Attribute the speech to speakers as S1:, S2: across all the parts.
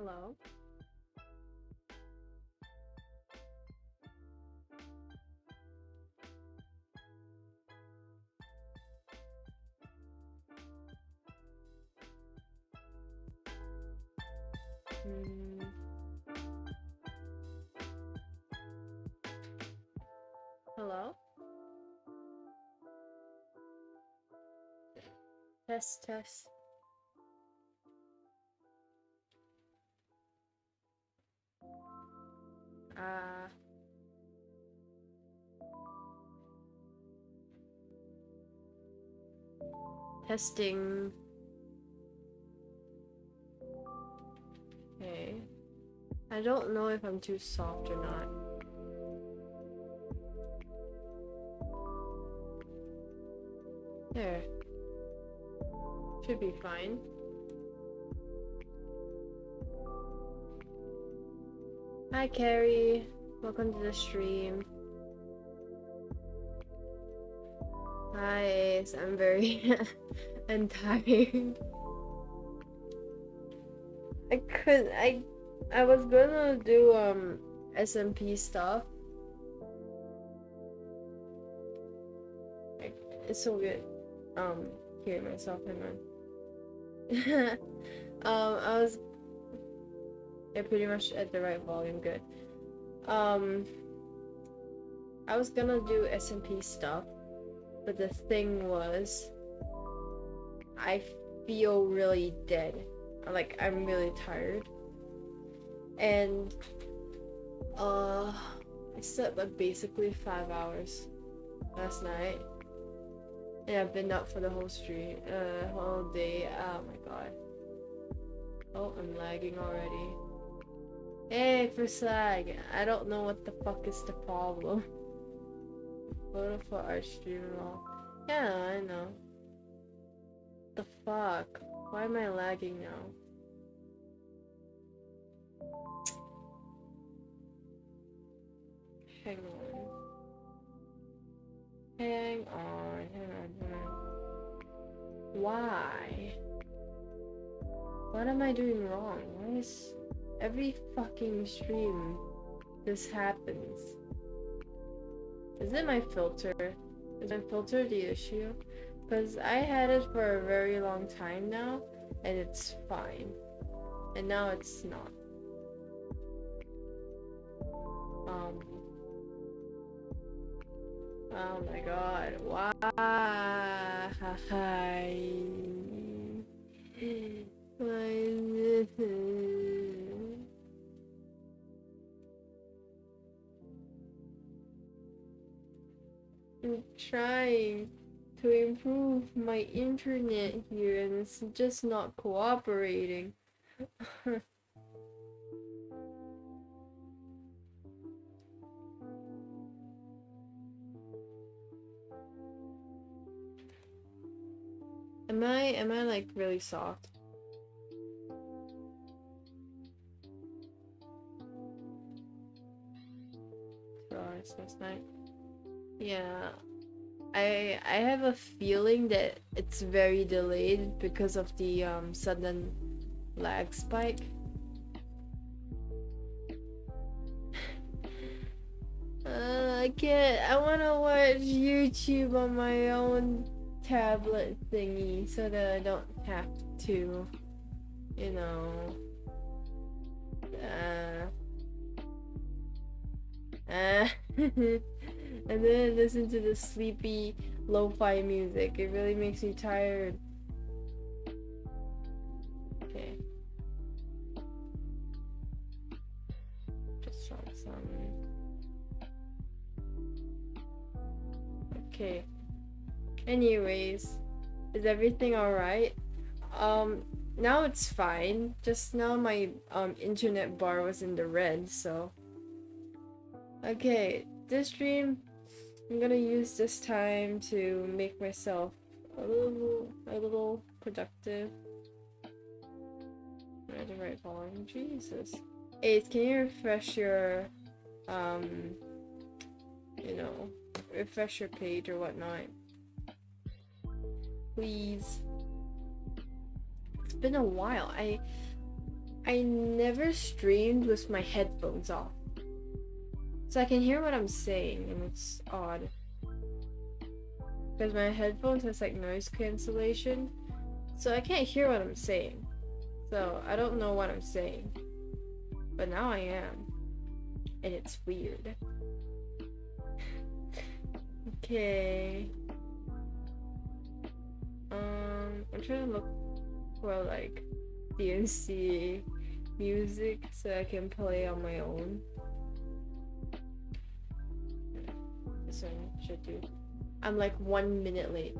S1: Hello? Hmm. Hello? Test, test. Testing. Okay. I don't know if I'm too soft or not. There. Should be fine. Hi, Carrie. Welcome to the stream. Ace. I'm very... I'm tired. I could... I... I was gonna do, um, SMP stuff. It's so good. Um, hearing myself, hang on. um, I was yeah, pretty much at the right volume, good. Um, I was gonna do SMP stuff, but the thing was, I feel really dead. Like, I'm really tired. And, uh, I slept like basically five hours last night. And I've been up for the whole street, uh, whole day. Oh my god. Oh, I'm lagging already. Hey, for slag. I don't know what the fuck is the problem. Stream and all. Yeah, I know. The fuck? Why am I lagging now? Hang on. Hang on, hang on, hang on. Why? What am I doing wrong? Why is every fucking stream this happens? Is it my filter? Is my filter the issue? Because I had it for a very long time now, and it's fine. And now it's not. Um. Oh my god, why? Why Trying to improve my internet here and it's just not cooperating. am I am I like really soft? Last night. Yeah. I I have a feeling that it's very delayed because of the um sudden lag spike. uh, I can't. I want to watch YouTube on my own tablet thingy so that I don't have to, you know. Uh. Uh. and then listen to the sleepy lo-fi music. It really makes me tired. Okay. Just trying some. Okay. Anyways, is everything alright? Um, now it's fine. Just now my um internet bar was in the red, so. Okay, this stream I'm gonna use this time to make myself a little a little productive. Right, the right volume. Jesus. Eight, can you refresh your um you know refresh your page or whatnot? Please. It's been a while. I I never streamed with my headphones off. So I can hear what I'm saying, and it's odd. Because my headphones has like noise cancellation, so I can't hear what I'm saying. So I don't know what I'm saying. But now I am. And it's weird. okay. Um, I'm trying to look for like DNC music so I can play on my own. Should do. I'm like one minute late.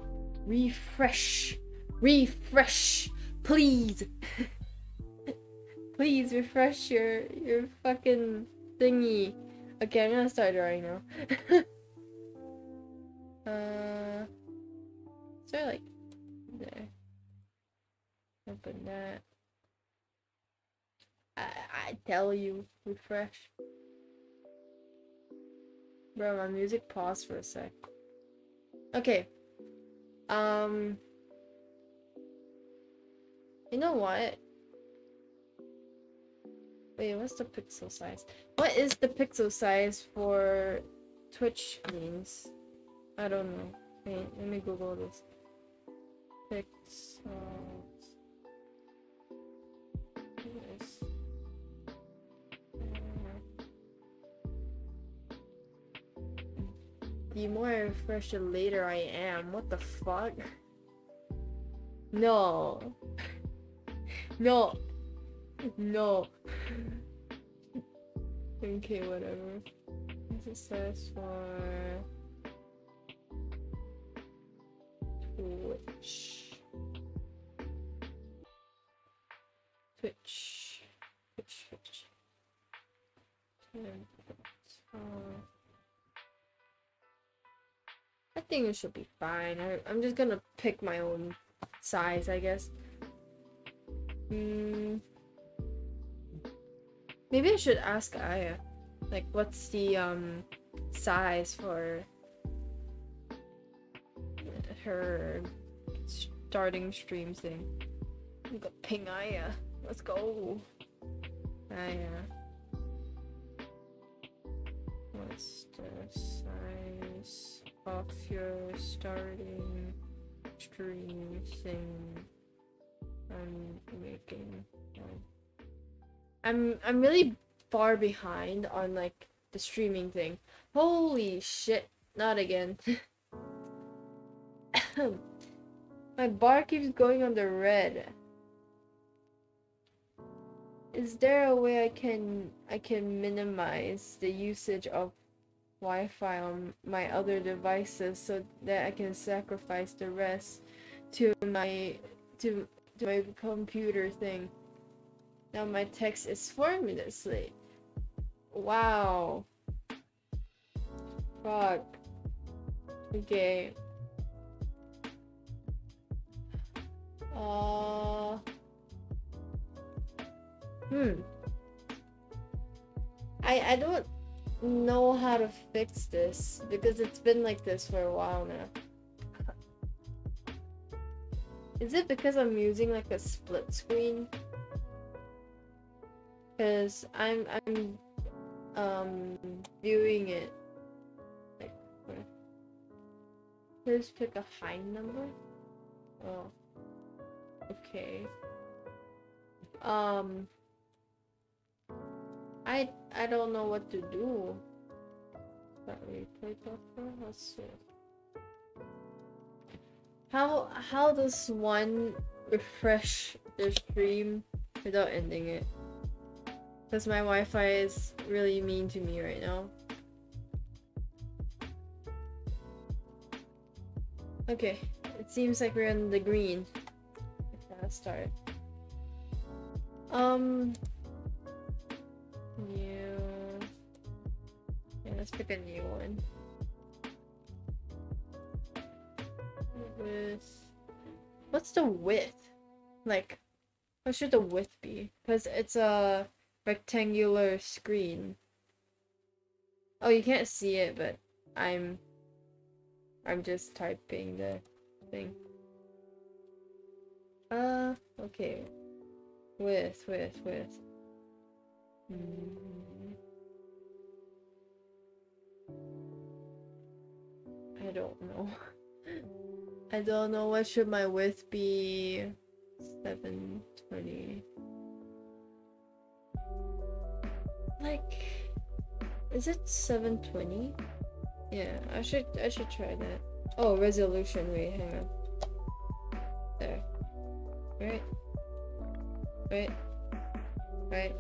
S1: Refresh! Refresh! Please! Please refresh your your fucking thingy. Okay, I'm gonna start drawing now. uh, start like there. Open that. I I tell you, refresh. Bro, my music paused for a sec. Okay. Um. You know what? Wait, what's the pixel size? What is the pixel size for Twitch screens? I don't know. Wait, let me Google this. Pixels. The more I refresh, the later I am. What the fuck? No. No. No. okay, whatever. This is says for Twitch. Twitch. Twitch. Twitch. Uh, I think it should be fine. I, I'm just gonna pick my own size, I guess. Hmm. Maybe I should ask Aya. Like, what's the um size for her starting stream thing? We got ping Aya. Let's go. Aya. What's the size of your starting stream thing I'm making? I'm I'm really far behind on like the streaming thing. Holy shit, not again. My bar keeps going on the red. Is there a way I can I can minimize the usage of Wi-Fi on my other devices so that I can sacrifice the rest to my to, to my computer thing? Now my text is late. Wow. Fuck. Okay. Uh. Hmm. I I don't know how to fix this because it's been like this for a while now. Is it because I'm using like a split screen? because I'm I'm um viewing it. Like, Let's pick a high number. Oh, okay. Um, I I don't know what to do. Play buffer. Let's see. How how does one refresh the stream without ending it? Because my Wi-Fi is really mean to me right now. Okay, it seems like we're in the green. Let's start. Um, let's pick a new one. With what's the width? Like, what should the width be? Because it's a rectangular screen. Oh, you can't see it, but I'm I'm just typing the thing. Uh, okay. With, with, with. Mm. I don't know. I don't know what should my width be. 720. Like is it 720? Yeah, I should I should try that. Oh, resolution. Wait, hang on. There. Right. Right. Right.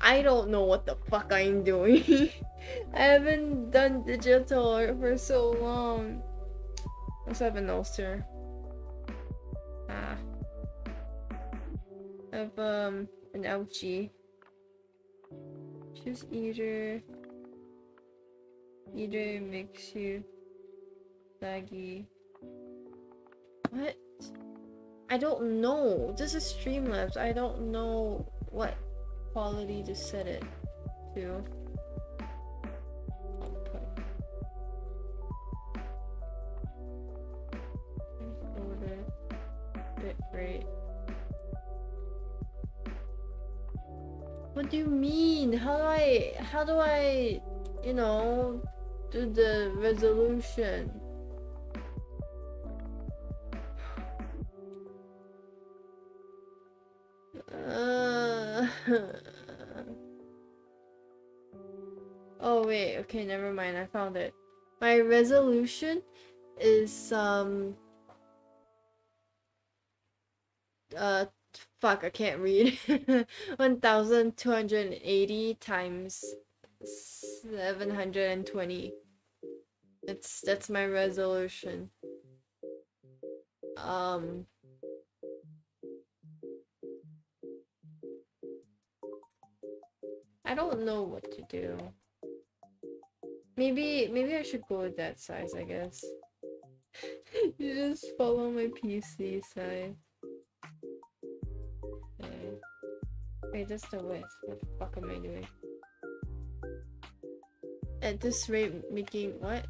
S1: I don't know what the fuck I'm doing. I haven't done digital art for so long. Let's have an ulcer. Ah. I have um an ouchie. Choose either. Either makes you laggy. What? I don't know. This is Streamlabs. I don't know what quality to set it to. What do you mean? How do I, how do I, you know, do the resolution? Uh, oh wait, okay, never mind. I found it. My resolution is um uh fuck, I can't read. 1280 times 720. It's that's my resolution. Um I don't know what to do. Maybe maybe I should go with that size, I guess. you just follow my PC size. Okay. Wait, that's the width. What the fuck am I doing? At this rate, making what?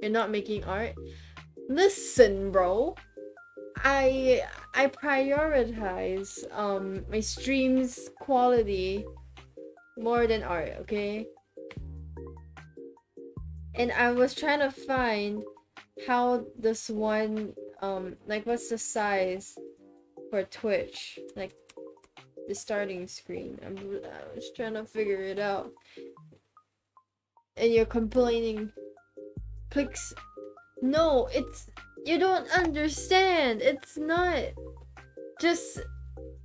S1: You're not making art? Listen, bro. I I prioritize um my streams quality more than art, okay? And I was trying to find how this one um like what's the size for Twitch? Like the starting screen. I'm I was trying to figure it out. And you're complaining clicks no, it's you don't understand. It's not just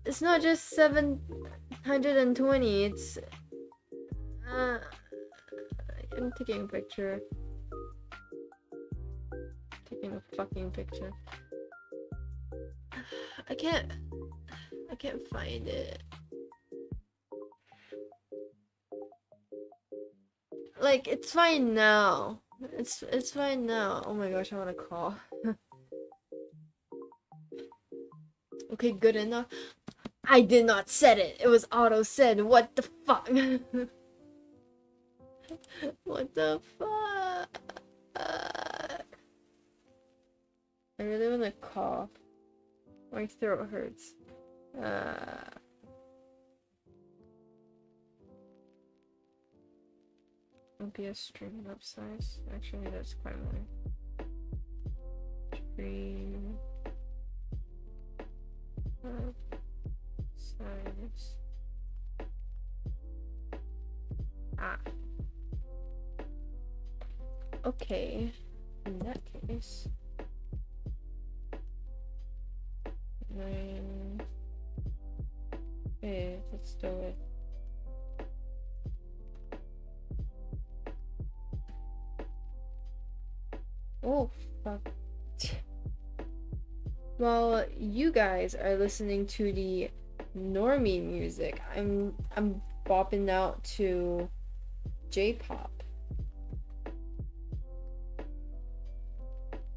S1: it's not just 720. It's uh, I'm taking a picture. Taking a fucking picture. I can't I can't find it. Like it's fine now. It's it's fine now. Oh my gosh, I want to call. okay, good enough. I did not set it. It was auto said. What the fuck? what the fuck? I really want to cough. My throat hurts. Uh... OBS stream up size. Actually, that's quite more. Stream up size. Ah. Okay. In that case. Nine. Eh, okay, let's do it. Oh, fuck. While you guys are listening to the normie music, I'm I'm bopping out to J-pop.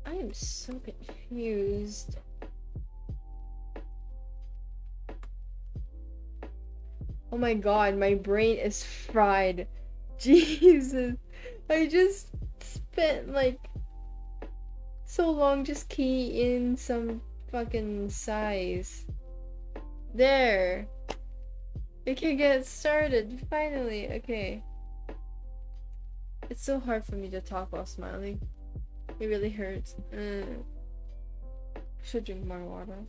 S1: I am so confused. Oh my god, my brain is fried. Jesus. I just spent like so long just key in some fucking size. There. We can get started, finally. Okay. It's so hard for me to talk while smiling. It really hurts. Mm. Should drink more water.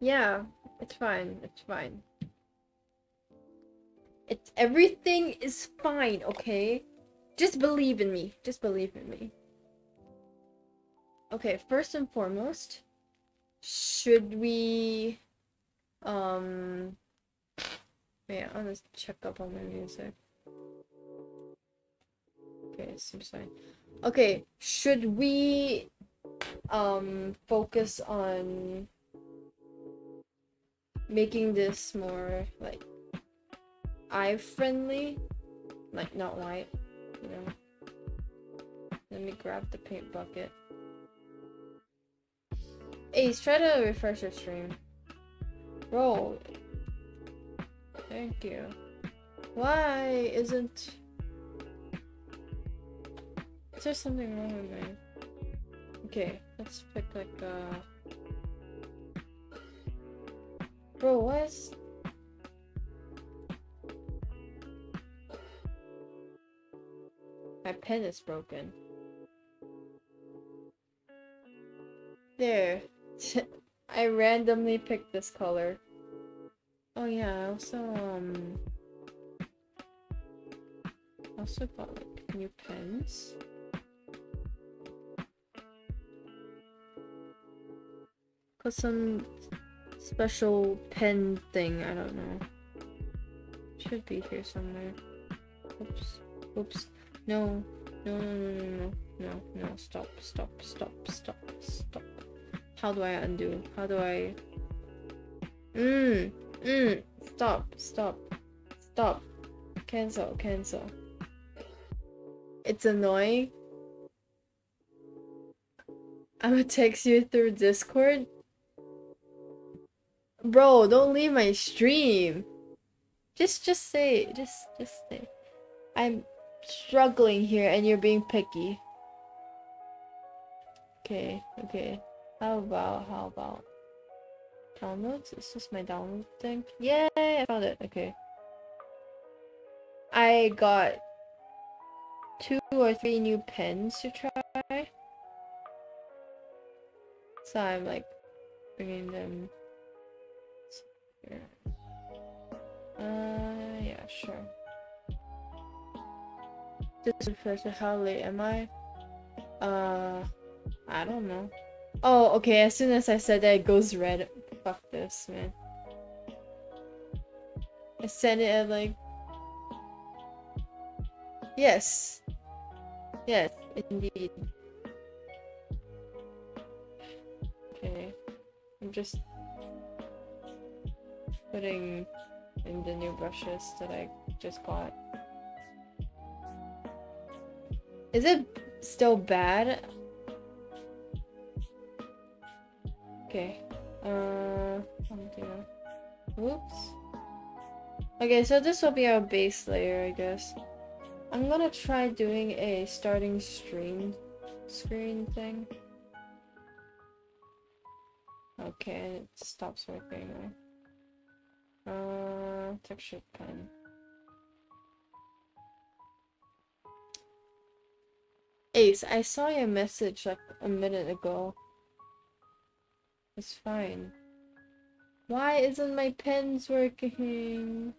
S1: Yeah, it's fine. It's fine. It's everything is fine, okay? Just believe in me. Just believe in me. Okay, first and foremost, should we um wait, I'll just check up on my music. Okay, seems fine. Okay, should we um focus on making this more like eye friendly like not white you know let me grab the paint bucket ace try to refresh your stream roll thank you why isn't is there something wrong with me okay let's pick like a Bro, what is... My pen is broken. There. I randomly picked this color. Oh yeah, I also, um... also got, like, new pens. Got some special pen thing. I don't know. Should be here somewhere. Oops. Oops. No. No, no, no, no, no. No, no. Stop, stop, stop, stop, stop. How do I undo? How do I... Mmm. Mmm. Stop, stop. Stop. Cancel, cancel. It's annoying. I'm gonna text you through Discord. Bro, don't leave my stream. Just just say just just say. I'm struggling here and you're being picky. Okay, okay. How about how about downloads? Is this my download thing? Yay, I found it. Okay. I got two or three new pens to try. So I'm like bringing them uh, yeah, sure. This refers to how late am I? Uh, I don't know. Oh, okay, as soon as I said that, it goes red. Fuck this, man. I sent it at like... Yes. Yes, indeed. Okay. I'm just putting in the new brushes that I just got. Is it still bad? Okay. Uh, Oops. Okay, so this will be our base layer, I guess. I'm gonna try doing a starting stream screen thing. Okay, it stops working. Uh, texture pen. Ace, I saw your message like a minute ago. It's fine. Why isn't my pens working?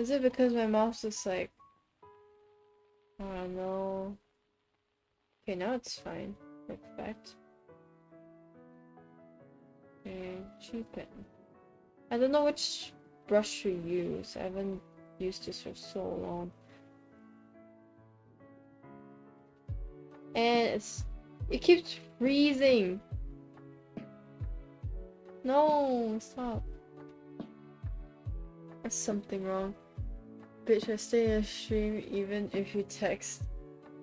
S1: Is it because my mouse is like... I don't know. Okay, now it's fine. Perfect. Okay, cheapen. I don't know which brush to use. I haven't used this for so long. And it's it keeps freezing. No, stop. There's something wrong. Bitch, I stay in a stream even if you text.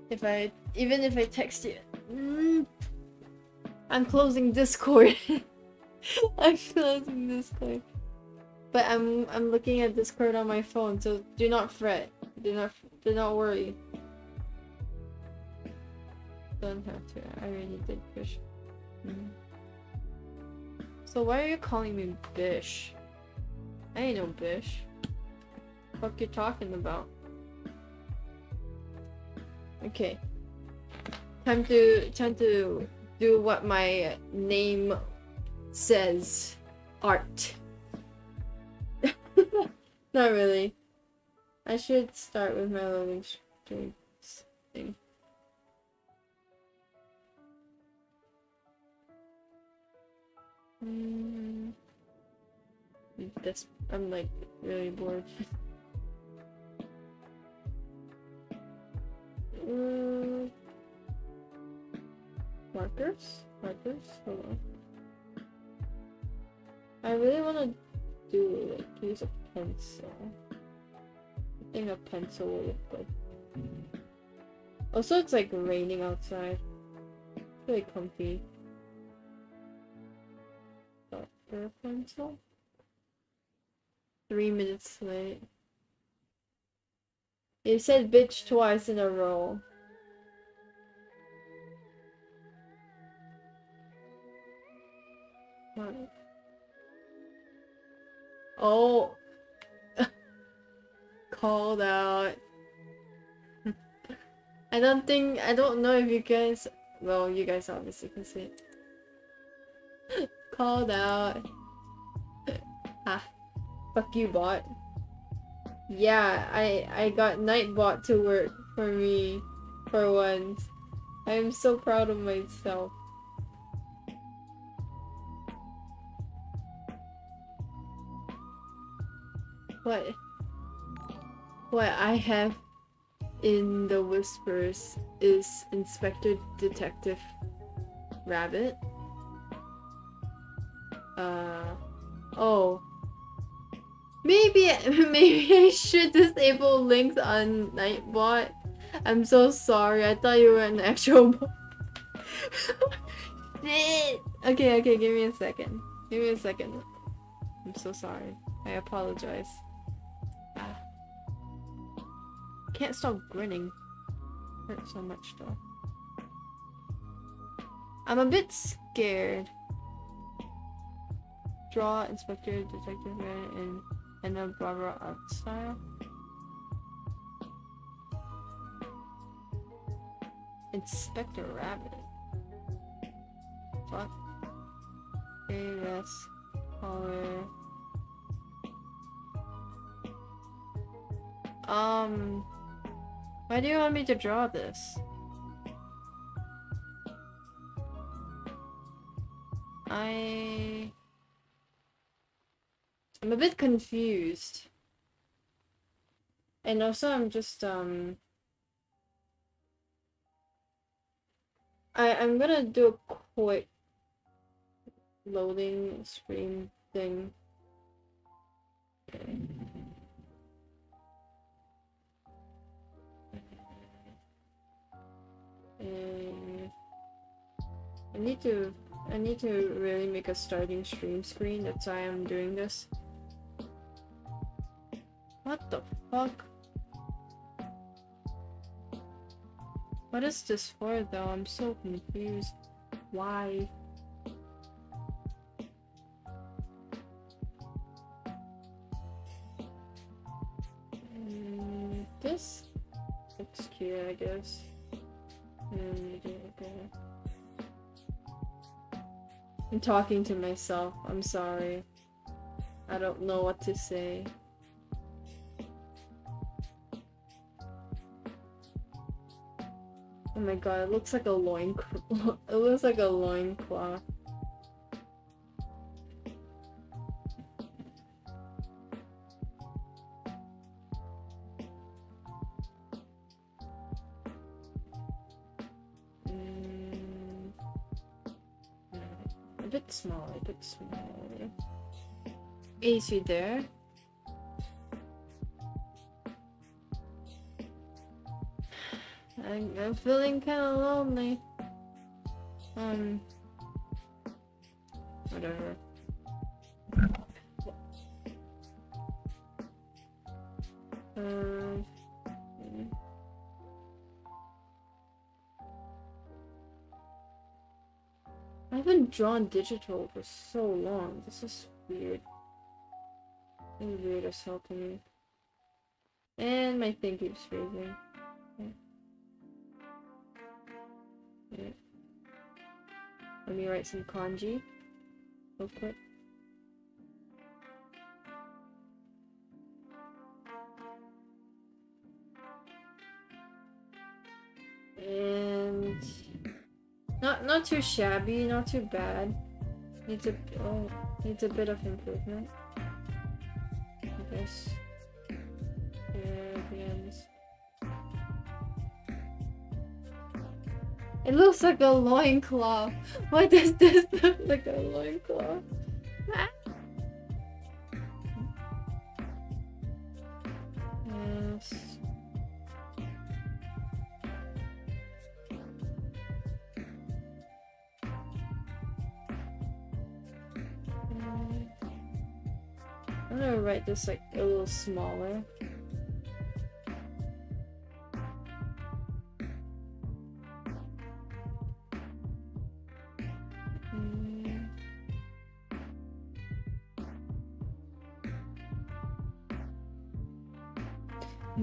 S1: If I even if I text you. Mm, I'm closing Discord. I'm closing Discord. But I'm I'm looking at Discord on my phone, so do not fret. Do not, do not worry. Don't have to. I already did fish. Mhm. So why are you calling me Bish? I ain't no Bish. Fuck you talking about? Okay. Time to time to do what my name says. Art. Not really. I should start with my loading streams Mm. This I'm like really bored. Mm. Markers? Markers? Hold on. I really want to do like use a pencil. I think a pencil will look good. Also, it's like raining outside. Really comfy. Darker pencil. Three minutes late. You said bitch twice in a row. Oh. Called out. I don't think, I don't know if you guys, well, you guys obviously can see it. Called out. ah. Fuck you, bot. Yeah, I I got Nightbot to work for me for once. I am so proud of myself. What what I have in the whispers is Inspector Detective Rabbit. Uh oh Maybe maybe I should disable links on Nightbot. I'm so sorry. I thought you were an actual bot. okay, okay, give me a second. Give me a second. I'm so sorry. I apologize. Ah. Can't stop grinning. Hurt so much though. I'm a bit scared. Draw Inspector Detective and and then Barbara art style. Inspector Rabbit. Fuck. AS color. Um, why do you want me to draw this? I I'm a bit confused. And also I'm just um I I'm gonna do a quick loading screen thing. Okay. And I need to I need to really make a starting stream screen, that's why I'm doing this. What the fuck? What is this for though? I'm so confused. Why? Mm, this looks cute, I guess. Mm. I'm talking to myself. I'm sorry. I don't know what to say. Oh my god, it looks like a loin it looks like a loin cloth. Mm. A bit small, a bit small. Is he there? I'm, I'm feeling kind of lonely. Um, whatever. Um, I haven't drawn digital for so long. This is weird. Weird as hell to me. And my thing keeps freezing. Yeah. Let me write some kanji real quick. And not not too shabby, not too bad. Needs a oh needs a bit of improvement. I guess. Yeah, It looks like a loincloth. Why does this look like a loincloth? Yes. I'm gonna write this like a little smaller.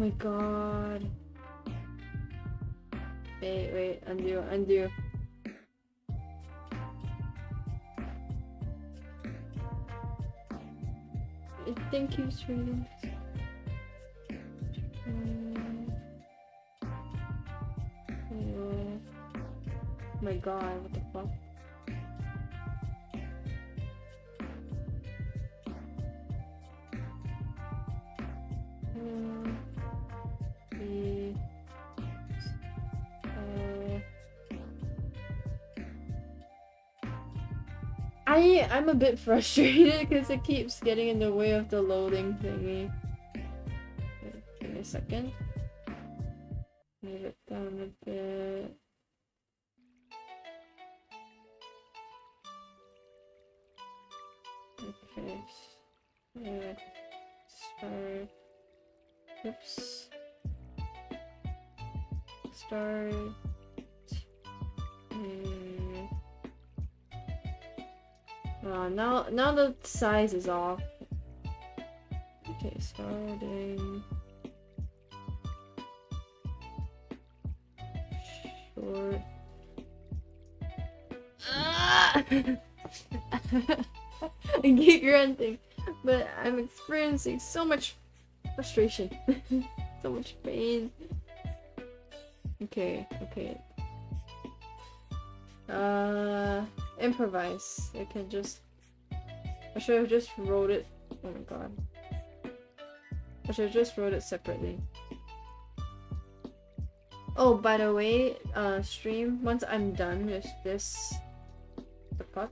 S1: My god. Wait, wait, undo, undo. Keeps reading. Mm. Oh my god, what the fuck? I'm a bit frustrated because it keeps getting in the way of the loading thingy. Wait, Give me a second. Move it down a bit. Okay. Yeah. Start. Oops. Start. Hmm. Oh, now now the size is off. Okay, starting. Short. Ah! I keep grunting, but I'm experiencing so much frustration, so much pain. Okay, okay. Uh, improvise. I can just. I should have just wrote it. Oh my god. I should have just wrote it separately. Oh, by the way, uh, stream. Once I'm done with this, the fuck.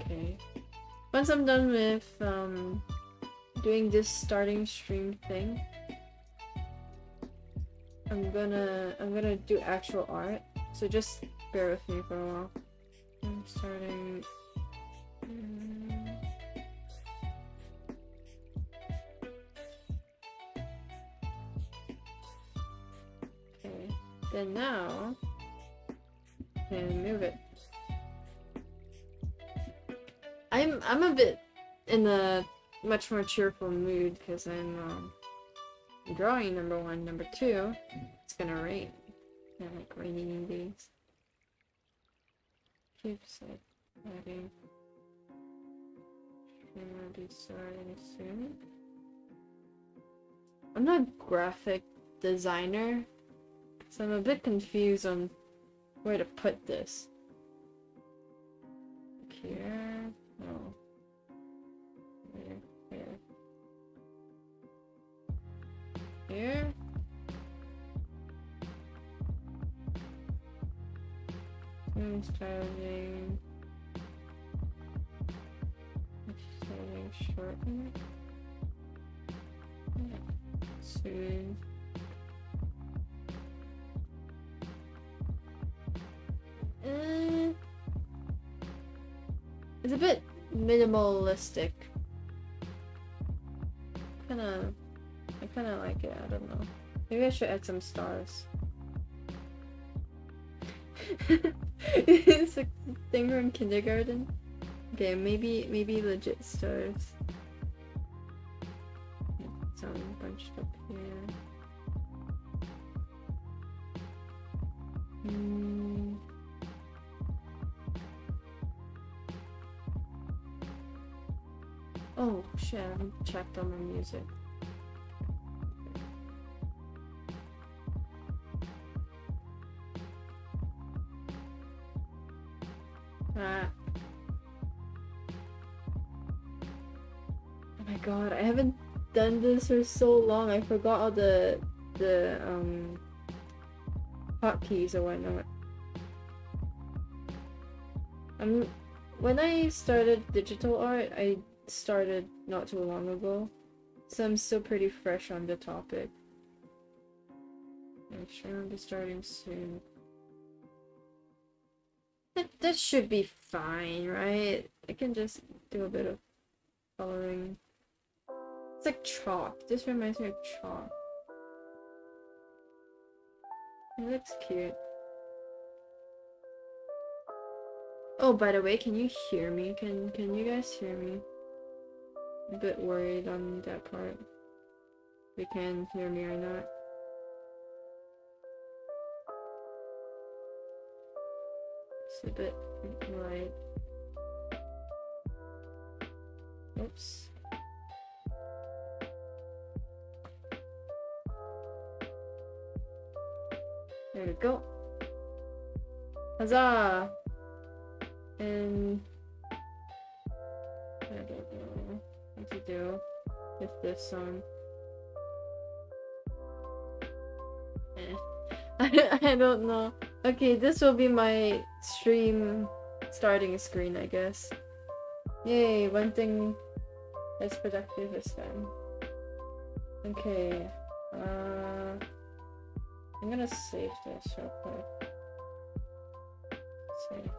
S1: Okay. Once I'm done with um, doing this starting stream thing, I'm gonna I'm gonna do actual art. So just bear with me for a while. I'm starting. mm, Okay. Then now, and move it. I'm I'm a bit in a much more cheerful mood because I'm um, drawing number one, number two. It's gonna rain. I like rainy days. Keeps. Stream will be starting soon. I'm not a graphic designer, so I'm a bit confused on where to put this. Here? No. Here, here. Here? Hmm, starting. Starting shorten. Soon. Uh, it's a bit minimalistic. Kinda, I kinda like it. I don't know. Maybe I should add some stars. it's a thing from kindergarten. Okay, maybe maybe legit stars. Some bunched up here. Hmm. Oh shit, I haven't checked on my music. Ah. Oh my god, I haven't done this for so long. I forgot all the the um hotkeys or whatnot. Um, when I started digital art, I started not too long ago, so I'm still pretty fresh on the topic. I'm sure I'll be starting soon. That, that should be fine, right? I can just do a bit of coloring. It's like chalk. This reminds me of chalk. It looks cute. Oh, by the way, can you hear me? Can can you guys hear me? A bit worried on that part. If you can hear me or not. A bit right. Oops. There we go. Huzzah! And I don't know what to do with this song. Eh. I, I don't know. Okay, this will be my stream starting screen, I guess. Yay, one thing that's productive this time. Okay. Uh, I'm gonna save this real quick. Save.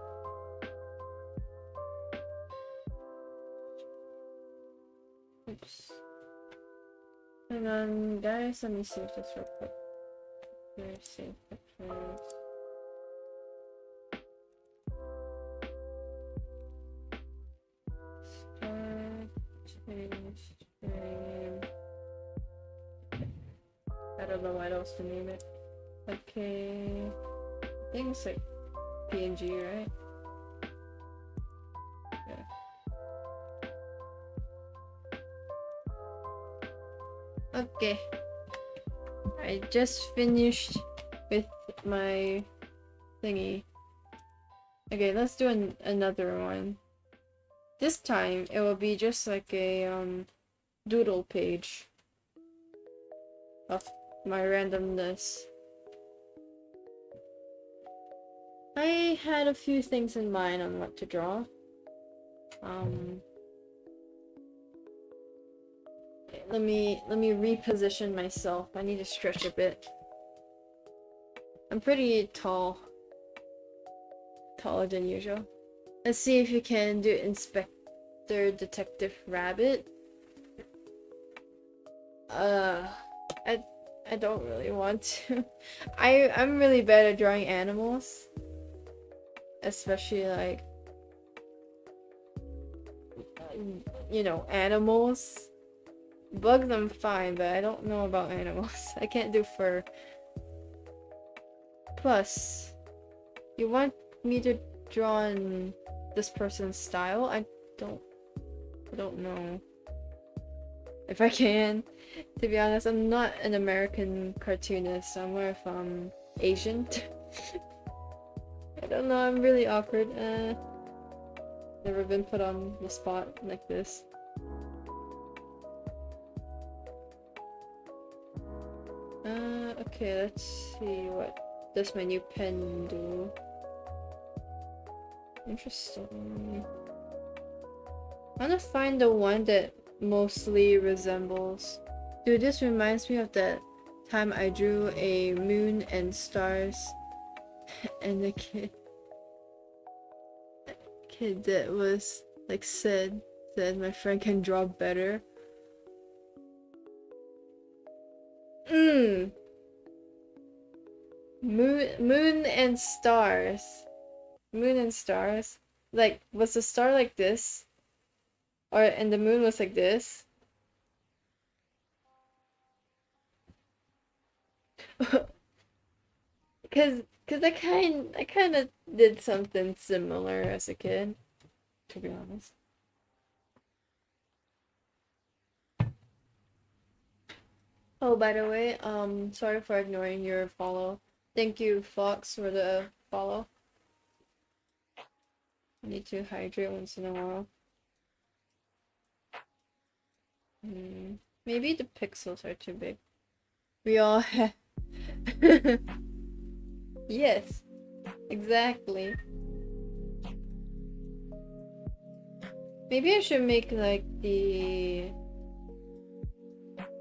S1: Oops. Hang on, guys, let me save this real quick. Here, save pictures. Know what else to name it. Okay. It's like PNG, right? Yeah. Okay. I just finished with my thingy. Okay, let's do an another one. This time it will be just like a um doodle page my randomness. I had a few things in mind on what to draw. Um, let me let me reposition myself. I need to stretch a bit. I'm pretty tall. Taller than usual. Let's see if you can do Inspector Detective Rabbit. Uh, I don't really want to. I I'm really bad at drawing animals. Especially like you know animals. Bugs i'm fine but i don't know about animals. I can't do fur. Plus you want me to draw in this person's style? I don't i don't know if i can to be honest i'm not an american cartoonist i'm more of um asian I don't know, I'm really awkward. Uh, never been put on the spot like this. Uh, okay, let's see what does my new pen do. Interesting. I want to find the one that mostly resembles. Dude, this reminds me of that time I drew a moon and stars and the kid kid that was like said that my friend can draw better. Mmm. Moon, moon and stars. Moon and stars. Like, was the star like this? Or, and the moon was like this? Cause, cause I kind, I kind of did something similar as a kid, to be honest. Oh, by the way, um, sorry for ignoring your follow. Thank you, Fox, for the follow. I need to hydrate once in a while. Hmm. Maybe the pixels are too big. We all have. yes, exactly. Maybe I should make like the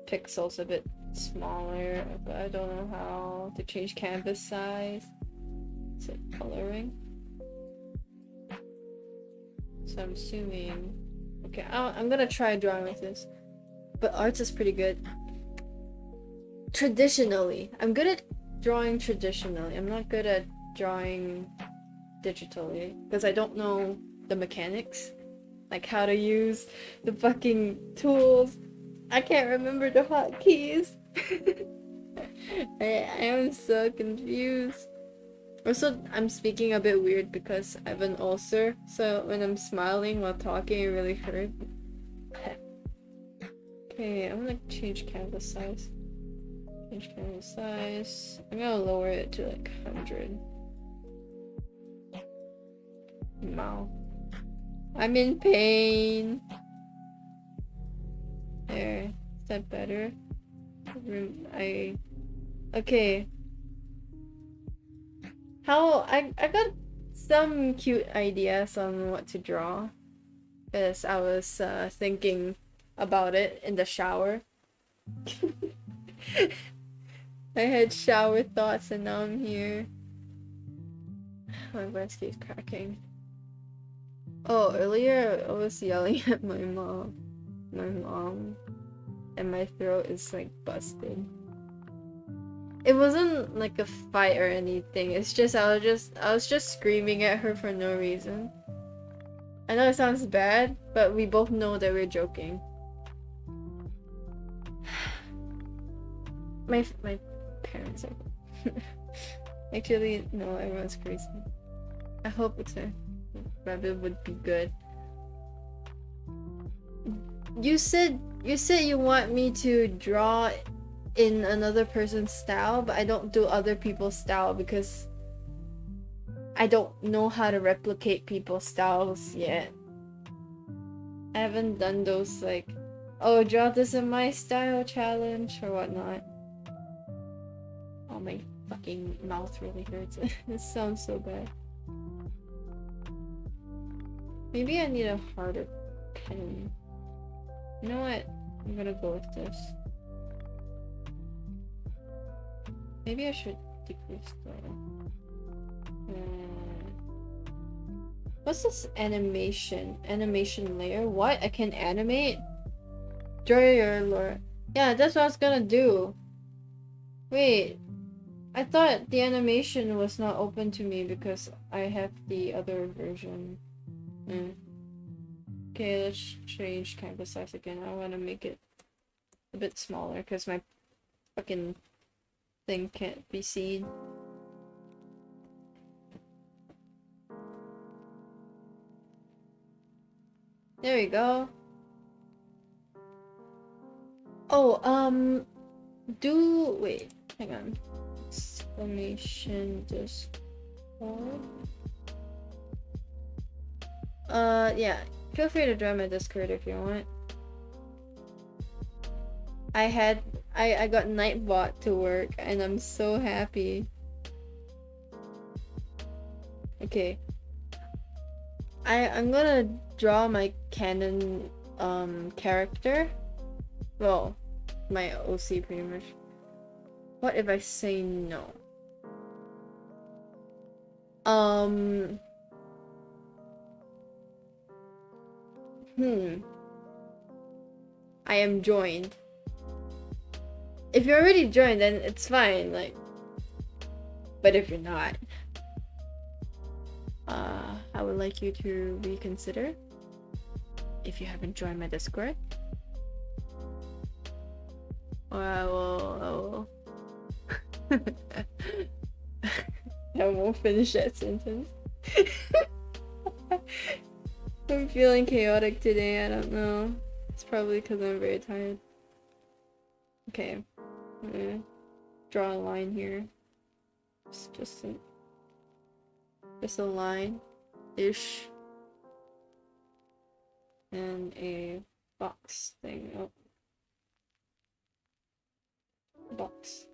S1: pixels a bit smaller, but I don't know how to change canvas size. Is it coloring? So I'm assuming. Okay, i am gonna try drawing with this. But arts is pretty good. Traditionally, I'm good at drawing traditionally. I'm not good at drawing digitally because I don't know the mechanics, like how to use the fucking tools I can't remember the hotkeys. I, I am so confused. Also, I'm speaking a bit weird because I have an ulcer, so when I'm smiling while talking, it really hurts. okay, I'm gonna change canvas size. Canvas size. I'm gonna lower it to like 100. Wow. I'm in pain. There. Is that better? I... Okay. How... I, I got some cute ideas on what to draw. As I was uh, thinking about it in the shower. I had shower thoughts and now I'm here. My breast keeps cracking. Oh, earlier I was yelling at my mom my mom and my throat is like busted. It wasn't like a fight or anything. It's just I was just I was just screaming at her for no reason. I know it sounds bad, but we both know that we're joking. my my are actually no, everyone's crazy. I hope it's a rabbit would be good. You said you said you want me to draw in another person's style, but I don't do other people's style because I don't know how to replicate people's styles yet. I haven't done those like, oh, draw this in my style challenge or whatnot. Oh, my fucking mouth really hurts. it sounds so bad. Maybe I need a harder pen. You know what? I'm gonna go with this. Maybe I should decrease the... Uh, what's this animation? Animation layer? What? I can animate? Draw your lore. Yeah, that's what I was gonna do. Wait. I thought the animation was not open to me because I have the other version. Hmm. Okay, let's change canvas size again. I want to make it a bit smaller because my fucking thing can't be seen. There we go. Oh, um, do, wait, hang on. Exclamation Discord. Uh, yeah, Feel free to join my Discord if you want. I had I I got Nightbot to work and I'm so happy. Okay. I I'm gonna draw my canon um character. Well, my OC pretty much. What if I say no? Um Hmm. I am joined. If you're already joined, then it's fine. Like, But if you're not, uh, I would like you to reconsider if you haven't joined my Discord. Or I will, I will. I won't finish that sentence. I'm feeling chaotic today, I don't know. It's probably because I'm very tired. Okay. I'm gonna draw a line here. It's just a, just a line ish. And a box thing. Oh. Box.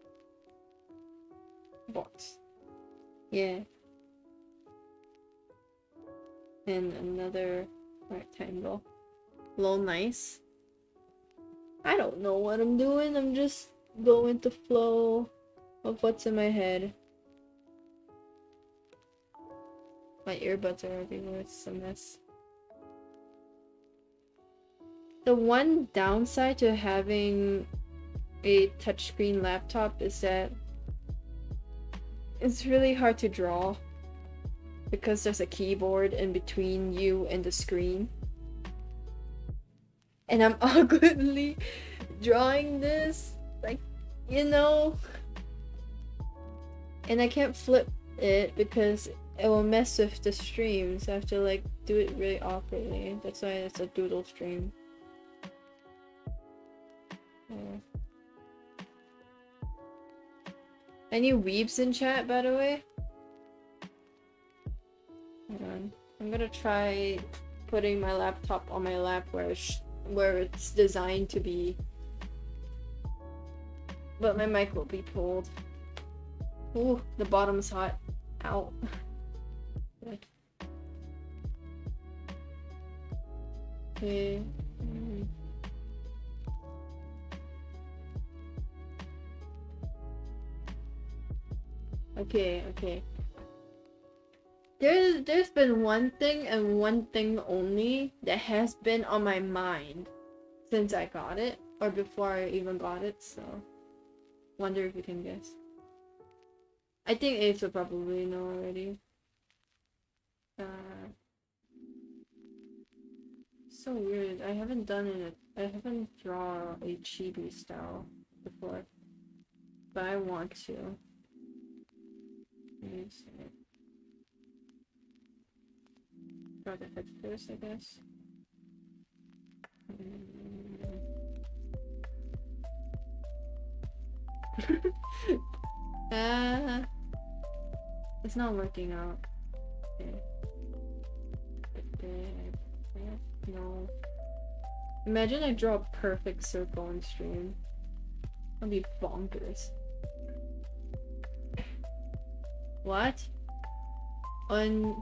S1: Box. Yeah. And another rectangle. Low nice. I don't know what I'm doing. I'm just going with the flow of what's in my head. My earbuds are everywhere. It's a mess. The one downside to having a touchscreen laptop is that it's really hard to draw because there's a keyboard in between you and the screen. And I'm awkwardly drawing this, like, you know. And I can't flip it because it will mess with the stream, so I have to like do it really awkwardly. That's why it's a doodle stream. Any weeps in chat, by the way? Hold on. I'm gonna try putting my laptop on my lap where it's, where it's designed to be. But my mic will be pulled. Ooh, the bottom's hot. Ow. Okay. Okay, okay. There's there's been one thing and one thing only that has been on my mind since I got it or before I even got it, so wonder if you can guess. I think Ace will probably know already. Uh, so weird. I haven't done it. I haven't drawn a chibi style before, but I want to. Me the head first, I guess. Ah, it's not working out. Okay. No. Imagine I draw a perfect circle on stream. That'd be bonkers. What? Un...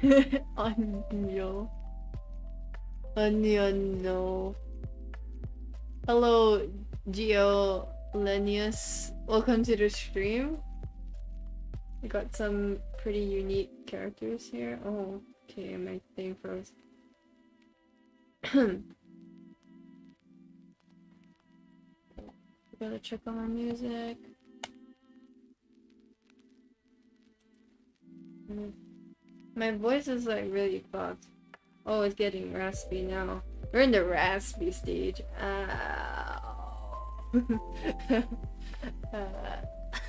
S1: Unreal. Onion, no. Hello, Geo Lenius. Welcome to the stream. We got some pretty unique characters here. Oh, okay, my thing froze. Gotta check on my music. My voice is like really fucked. Oh, it's getting raspy now. We're in the raspy stage. Ow. uh,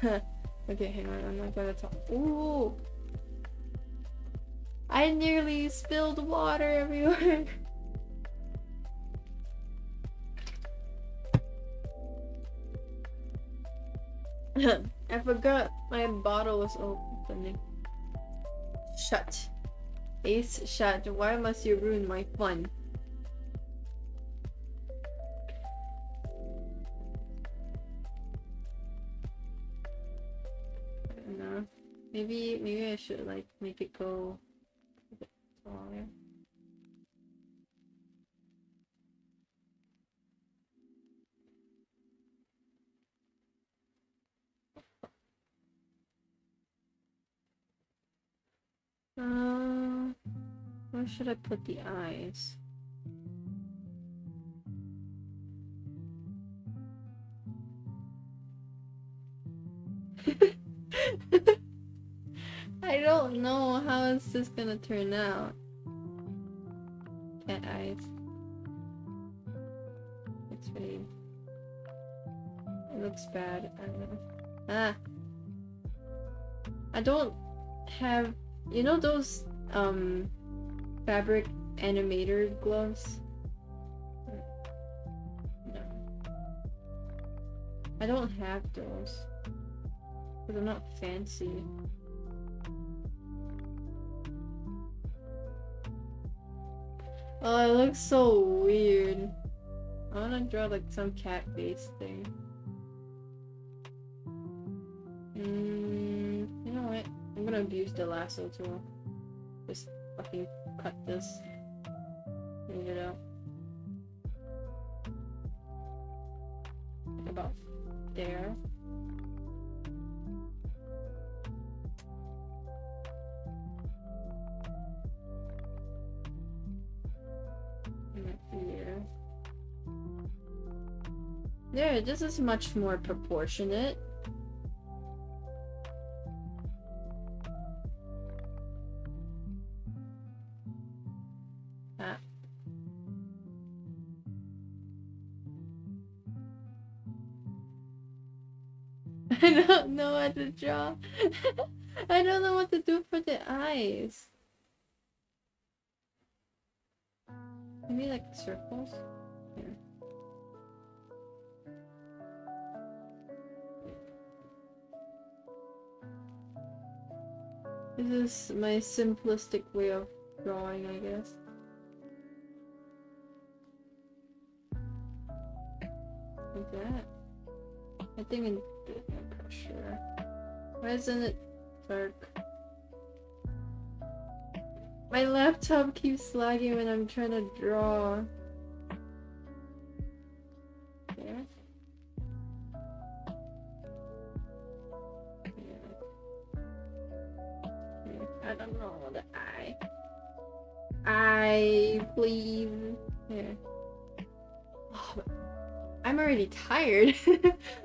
S1: okay, hang on. I'm not gonna talk. Ooh. I nearly spilled water everywhere. I forgot my bottle was opening. Shut. Ace, shut. Why must you ruin my fun? Maybe, maybe I should like make it go a bit. Uh, where should I put the eyes? I don't know how it's just gonna turn out. Cat eyes. It's really... It looks bad. I don't know. Ah! I don't have... You know those, um... Fabric animator gloves? No. I don't have those. But they're not fancy. Oh, it looks so weird. I wanna draw like some cat face thing. Mm, you know what? I'm gonna abuse the lasso tool. Just fucking cut this. Move it out. About there. Here. There, this is much more proportionate. Draw. I don't know what to do for the eyes. Maybe like circles? Here. This is my simplistic way of drawing, I guess. Like that. I think in. Why isn't it dark? My laptop keeps lagging when I'm trying to draw. I don't know the eye. Please. Oh, I'm already tired.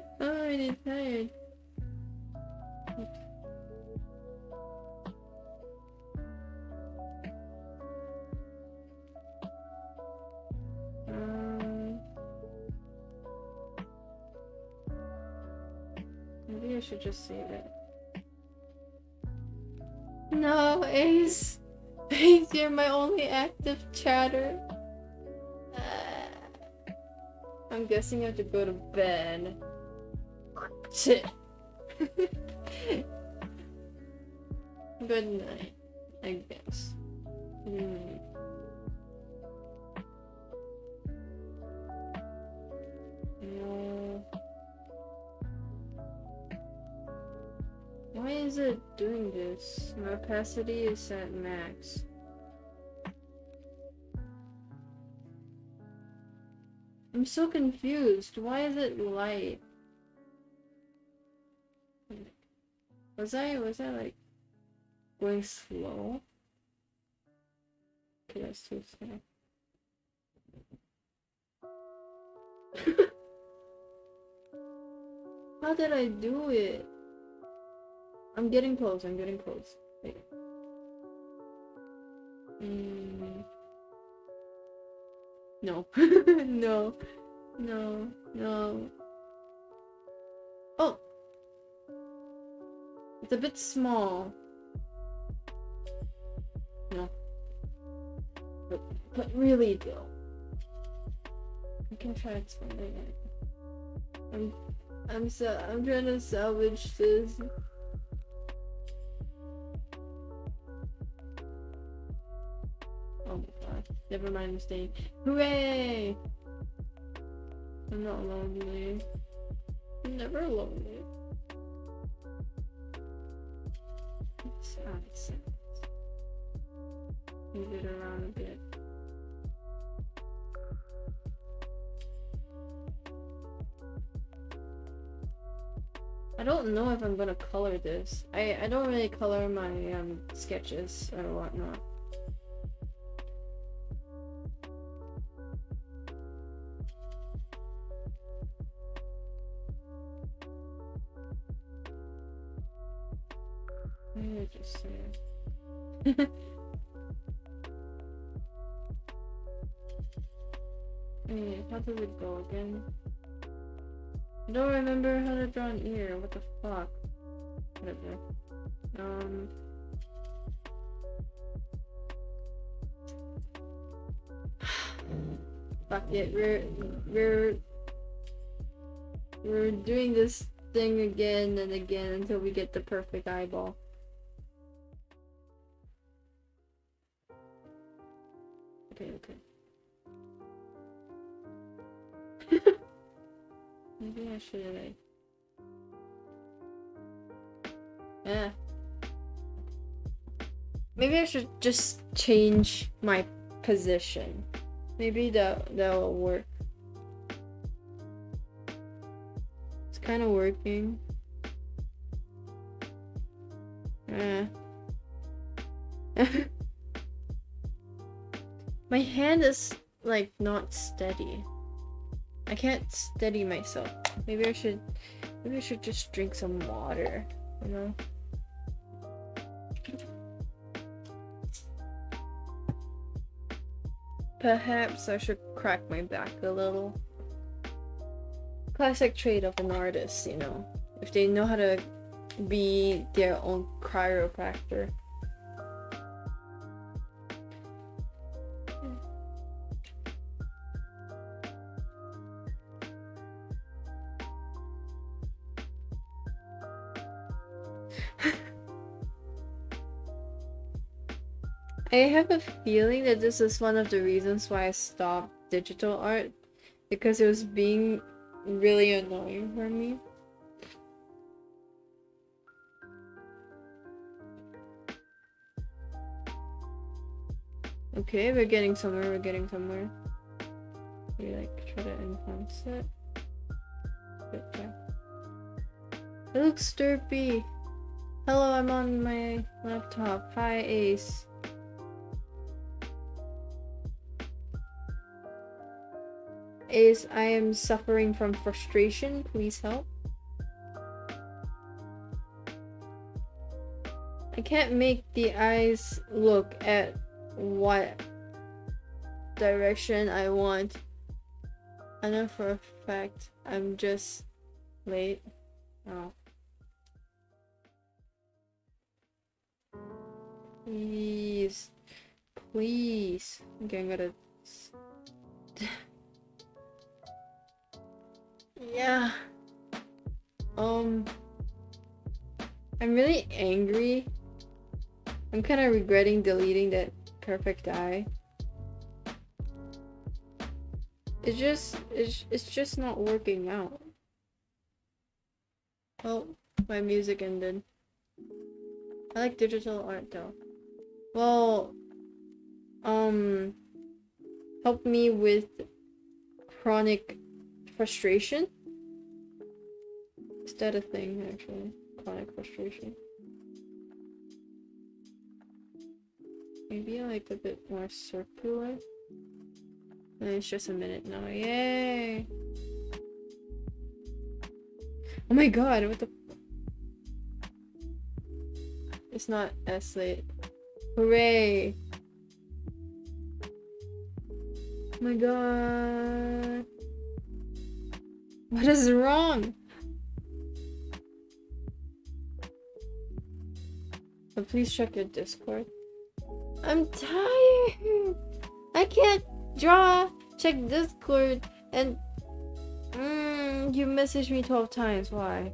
S1: guessing I have to go to bed. Good night, I guess. Hmm. No. Why is it doing this? My opacity is at max. I'm so confused. Why is it light? Was I was I like going slow? Okay, that's too slow. How did I do it? I'm getting close, I'm getting close. Wait. Mm. No. no. No. No. Oh! It's a bit small. No. But, but really though. I can try expanding it. I'm I'm so I'm trying to salvage this. Never mind mistake. Hooray! I'm not lonely. I'm never lonely. It's out Move it around a bit. I don't know if I'm gonna color this. I, I don't really color my um, sketches or whatnot. Again? I don't remember how to draw an ear. What the fuck? Whatever. Um. Fuck it. We're we're we're doing this thing again and again until we get the perfect eyeball. Okay, okay. Maybe I should like. Yeah. Maybe I should just change my position. Maybe that that will work. It's kind of working. Eh. my hand is like not steady. I can't steady myself. Maybe I should maybe I should just drink some water, you know? Perhaps I should crack my back a little. Classic trait of an artist, you know. If they know how to be their own chiropractor. I have a feeling that this is one of the reasons why I stopped digital art because it was being really annoying for me. Okay, we're getting somewhere, we're getting somewhere. We like try to enhance it. But yeah. It looks derpy. Hello, I'm on my laptop. Hi, Ace. Is I am suffering from frustration. Please help. I can't make the eyes look at what direction I want. I know for a fact I'm just late. Oh. Please. Please. Okay, I'm gonna... Yeah. Um. I'm really angry. I'm kind of regretting deleting that perfect eye. It's just, it's, it's just not working out. Well, my music ended. I like digital art though. Well, um, help me with chronic frustration? Is that a thing, actually? Chronic frustration. Maybe like a bit more circular. And it's just a minute now. Yay! Oh my god, what the... It's not as late. Hooray! Oh my god. What is wrong? But please check your Discord. I'm tired. I can't draw. Check Discord and mm, you messaged me 12 times. Why?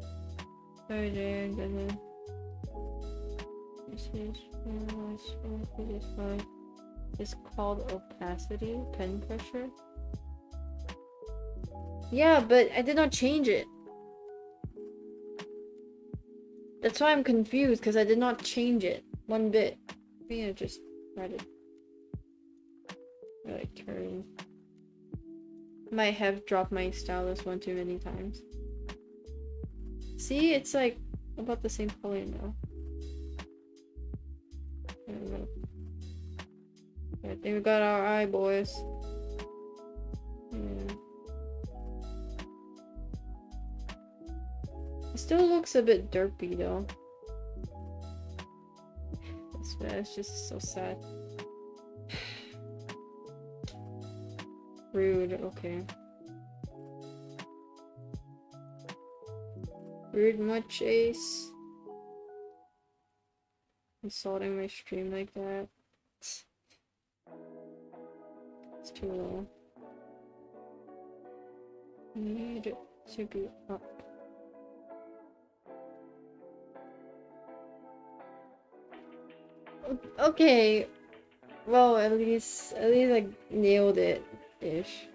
S1: It's called opacity, pen pressure. Yeah, but I did not change it. That's why I'm confused, because I did not change it one bit. Maybe I just tried it. like turn. Might have dropped my stylus one too many times. See, it's like about the same color now. I think we got our eye, boys. Yeah. Still looks a bit derpy though. This That's just so sad. Rude, okay. Rude much, Ace? Insulting my stream like that. It's too low. Need to be up. Okay. Well, at least, at least I nailed it, ish.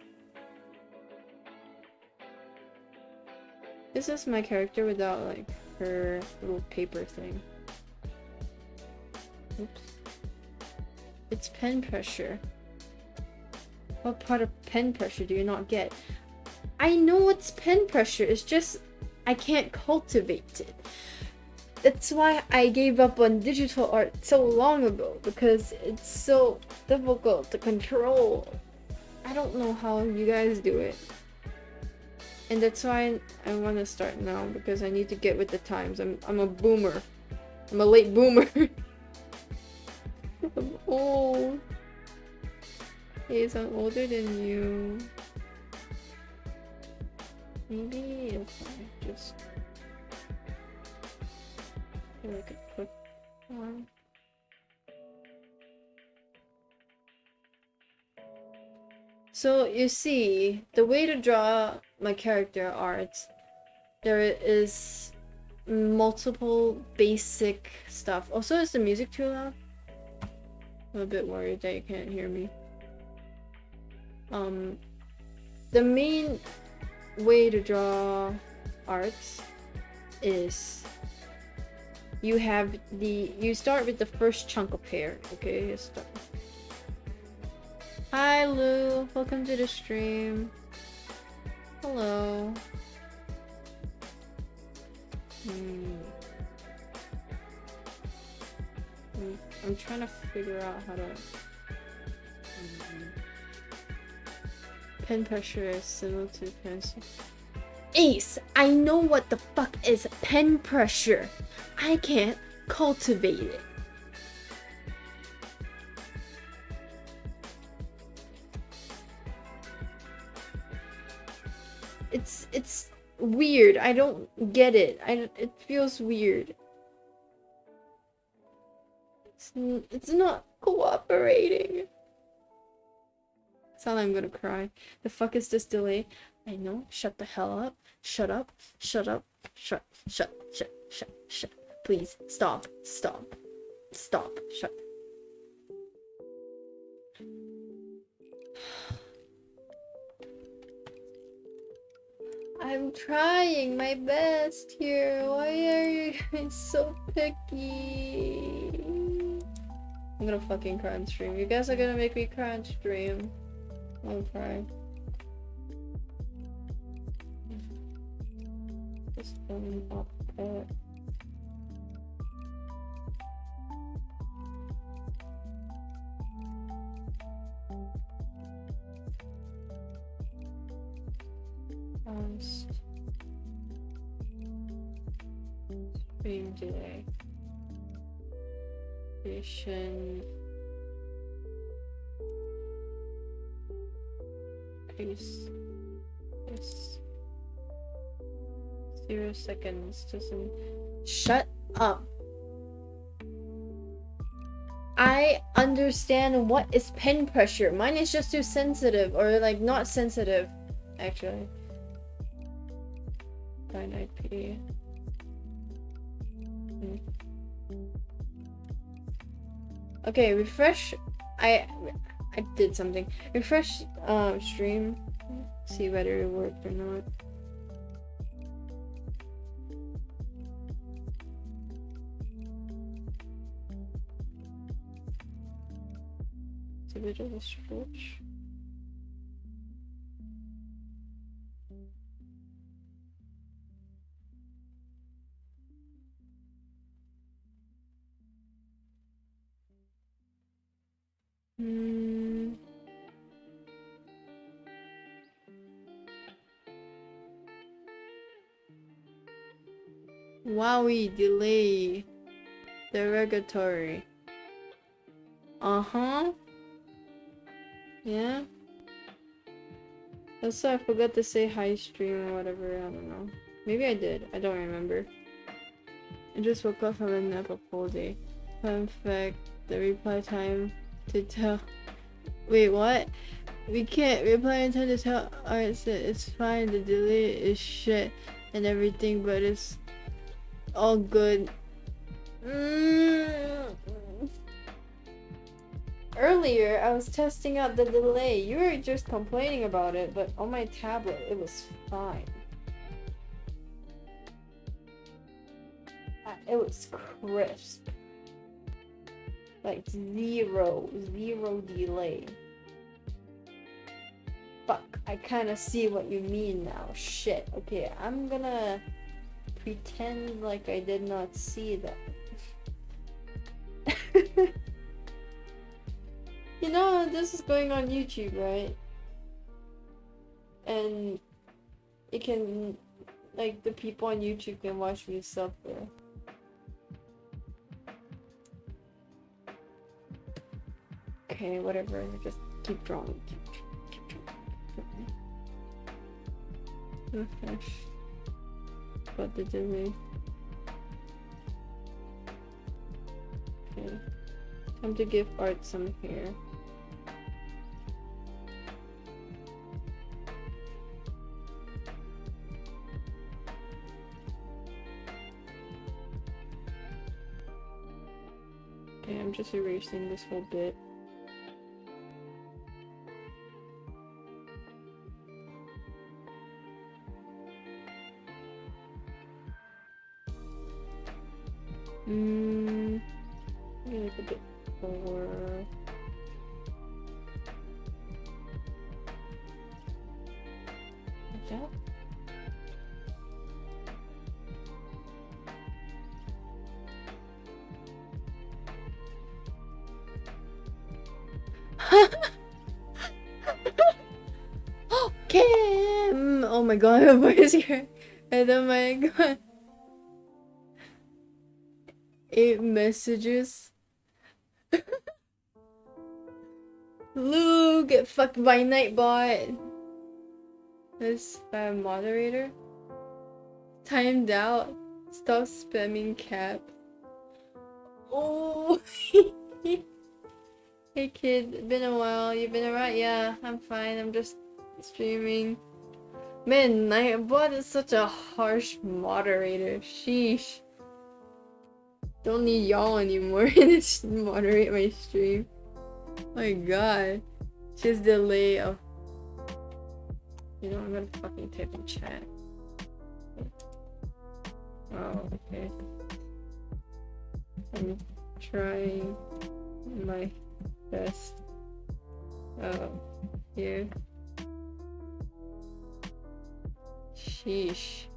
S1: This is my character without like her little paper thing. Oops. It's pen pressure. What part of pen pressure do you not get? I know it's pen pressure, it's just I can't cultivate it. That's why I gave up on digital art so long ago because it's so difficult to control. I don't know how you guys do it. And that's why I want to start now because I need to get with the times. I'm I'm a boomer. I'm a late boomer. I'm old. Yes, I'm older than you. Maybe if I just one. So you see, the way to draw my character art, there is multiple basic stuff. Also, is the music too loud? I'm a bit worried that you can't hear me. Um, the main way to draw arts is you have the you start with the first chunk of hair okay? Start. Hi lou. Welcome to the stream. Hello. Hmm. I'm, I'm trying to figure out how to Pen pressure is similar to pencil. Ace, I know what the fuck is pen pressure. I can't cultivate it. It's it's weird. I don't get it. I it feels weird. It's it's not cooperating. Sound I'm gonna cry. The fuck is this delay? I know. Shut the hell up. Shut up. Shut up. Shut. Shut. Shut. Shut. Shut. Please stop. Stop. Stop. Shut. I'm trying my best here. Why are you guys so picky? I'm gonna fucking cry on stream. You guys are gonna make me cry on stream. Okay. Just going up there. Last stream today. Creation. Yes. Zero seconds doesn't. Shut up. I understand what is pen pressure. Mine is just too sensitive or like not sensitive, actually. Fine IP. Hmm. Okay, refresh. I I did something. Refresh uh, stream. See whether it worked or not. A stretch. Wowie delay. Derogatory. Uh-huh. Yeah. Also, I forgot to say hi stream or whatever, I don't know. Maybe I did, I don't remember. I just woke up from a nap a full day. Fun fact, the reply time to tell... Wait, what? We can't reply in time to tell Art it's fine, the delay is shit and everything, but it's all good. Mm. Earlier, I was testing out the delay. You were just complaining about it, but on my tablet, it was fine. Uh, it was crisp. Like zero, zero delay. Fuck, I kind of see what you mean now. Shit. Okay, I'm gonna pretend like I did not see that. you know, this is going on YouTube, right? And it can, like, the people on YouTube can watch me suffer. Okay, whatever. Just keep drawing. Keep, drawing. Keep drawing. Okay. But the delay. Okay. Time to give art some hair. Okay, I'm just erasing this whole bit. Mm, maybe like a bit more. That. Kim! Oh my god, what is here? Oh my god. Eight messages. Lou, get fucked by Nightbot. This a moderator. Timed out. Stop spamming cap. Oh. hey kid, been a while. You've been alright? Yeah, I'm fine. I'm just streaming. Man, Nightbot is such a harsh moderator. Sheesh. Don't need y'all anymore to moderate my stream. my god. Just delay of You know, I'm gonna fucking type in chat. Oh, okay. I'm trying my best. Oh, here. Sheesh.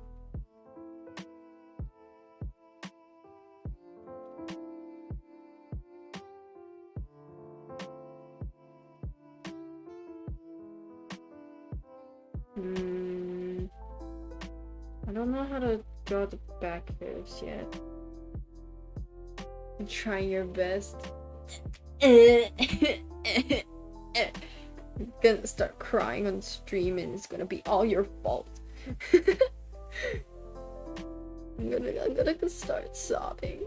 S1: Back yet. I'm trying your best. I'm gonna start crying on stream and it's gonna be all your fault. I'm gonna I'm gonna start sobbing.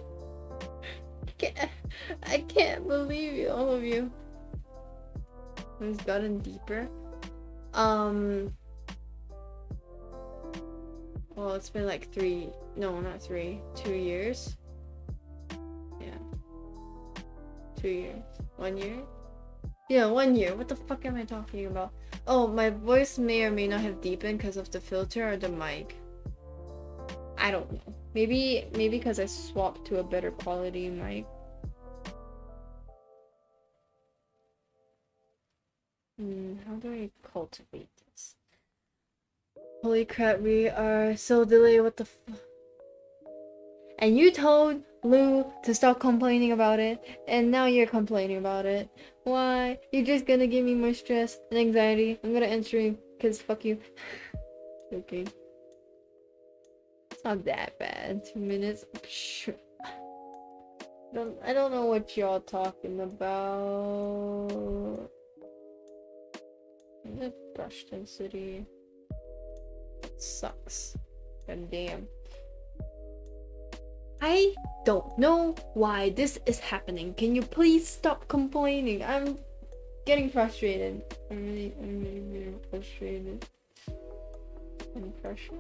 S1: I can't I can't believe you, all of you. It's gotten deeper. Um well, it's been like three, no, not three, two years. Yeah. Two years. One year? Yeah, one year. What the fuck am I talking about? Oh, my voice may or may not have deepened because of the filter or the mic. I don't know. Maybe, maybe because I swapped to a better quality mic. Hmm, how do I cultivate this? Holy crap, we are so delayed, what the f- And you told Lou to stop complaining about it, and now you're complaining about it. Why? You're just gonna give me more stress and anxiety. I'm gonna end stream, cause fuck you. okay. It's not that bad. Two minutes. Don't, I don't know what y'all talking about. Brush density sucks. God damn. I don't know why this is happening. Can you please stop complaining? I'm getting frustrated. I'm really, I'm really, really frustrated. And pressure.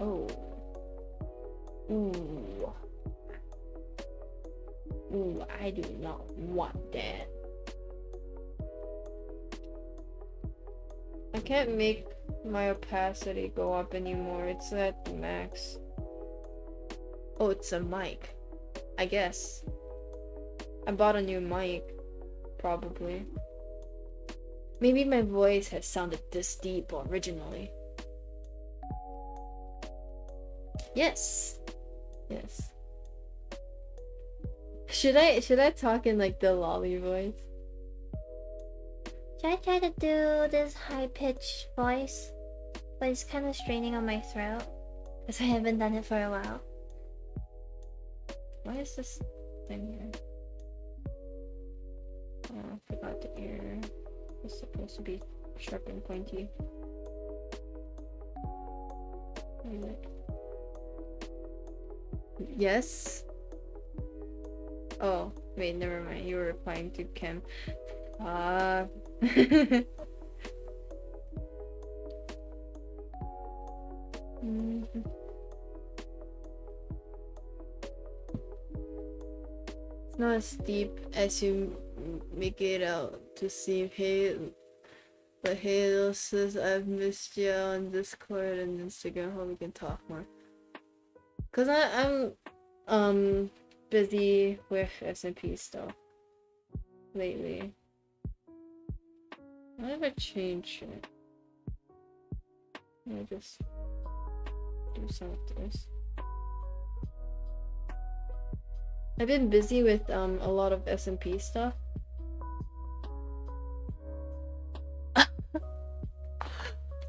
S1: Oh. Ooh. Ooh, I do not want that. I can't make my opacity go up anymore. It's at max. Oh, it's a mic. I guess. I bought a new mic. Probably. Maybe my voice has sounded this deep originally. Yes. Yes. Should I should I talk in like the lolly voice?
S2: Should I try to do this high pitched voice? But it's kind of straining on my throat. Because I haven't done it for a while.
S1: Why is this thing here? Oh, I forgot the ear. It's supposed to be sharp and pointy. Yes? Oh, wait, never mind. You were replying to Kim. Uh... It's not as deep as you make it out to seem. Hey, but Halo says I've missed you on Discord and Instagram. Hope we can talk more. Cause I, I'm um busy with SMP stuff lately. I changed it? I just do some of this. I've been busy with um a lot of SMP stuff.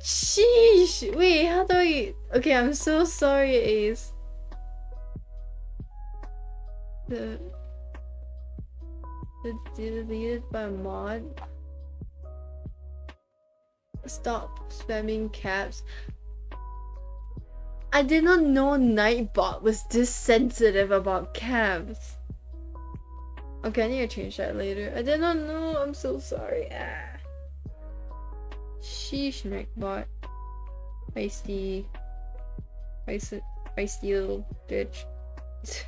S1: Sheesh! Wait, how do I... Okay, I'm so sorry, Ace. The... The deleted by mod? Stop spamming caps. I did not know Nightbot was this sensitive about caps. Okay, I need to change that later. I did not know. I'm so sorry. Ah. Sheesh, Nightbot. Feisty. Feisty, feisty little bitch.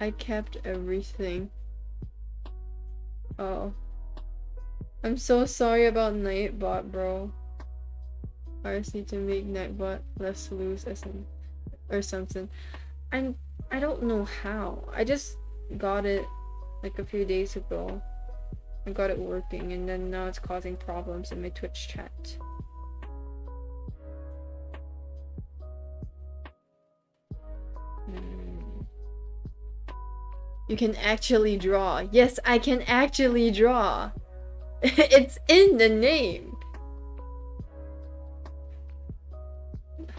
S1: I kept everything. Oh. I'm so sorry about Nightbot, bro. I just need to make Nightbot less loose or some or something. I'm I don't know how. I just got it like a few days ago. I got it working and then now it's causing problems in my Twitch chat. You can actually draw. Yes, I can actually draw. it's in the name.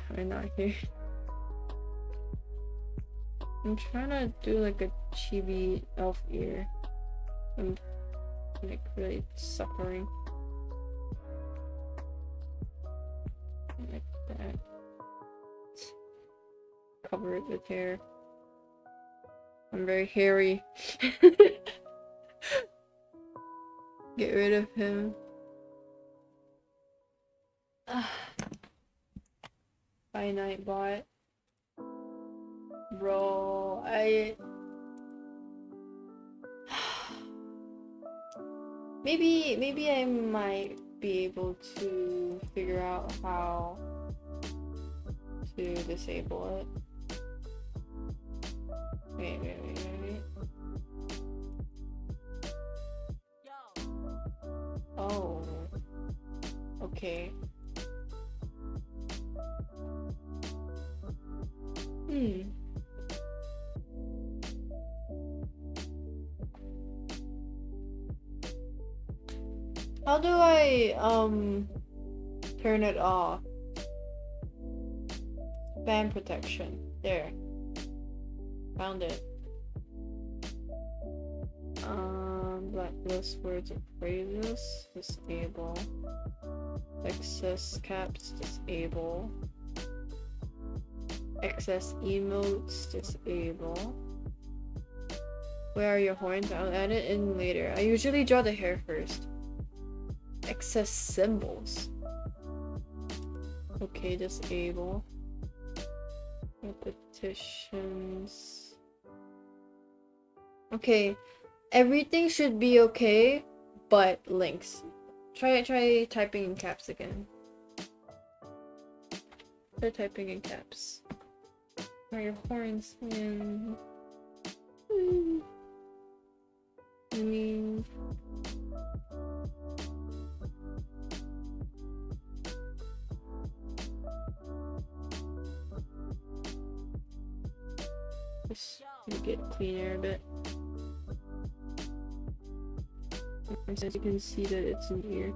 S1: We're not here. I'm trying to do like a chibi elf ear. I'm like really suffering. Like that. Cover it with hair. I'm very hairy. Get rid of him. Bye, Nightbot. Bro, I... maybe, maybe I might be able to figure out how to disable it. Wait, wait, wait, wait, wait. Oh. Okay. Hmm. How do I, um, Turn it off. Spam protection. There. Found it. Um, blacklist words and phrases. Disable. Excess caps. Disable. Excess emotes. Disable. Where are your horns? I'll add it in later. I usually draw the hair first. Excess symbols. Okay, disable. Repetitions. Okay, everything should be okay, but links. Try try typing in caps again. Try typing in caps. Are your horns in? Hmm. I mean. Just it cleaner a bit. As you can see that it's in here.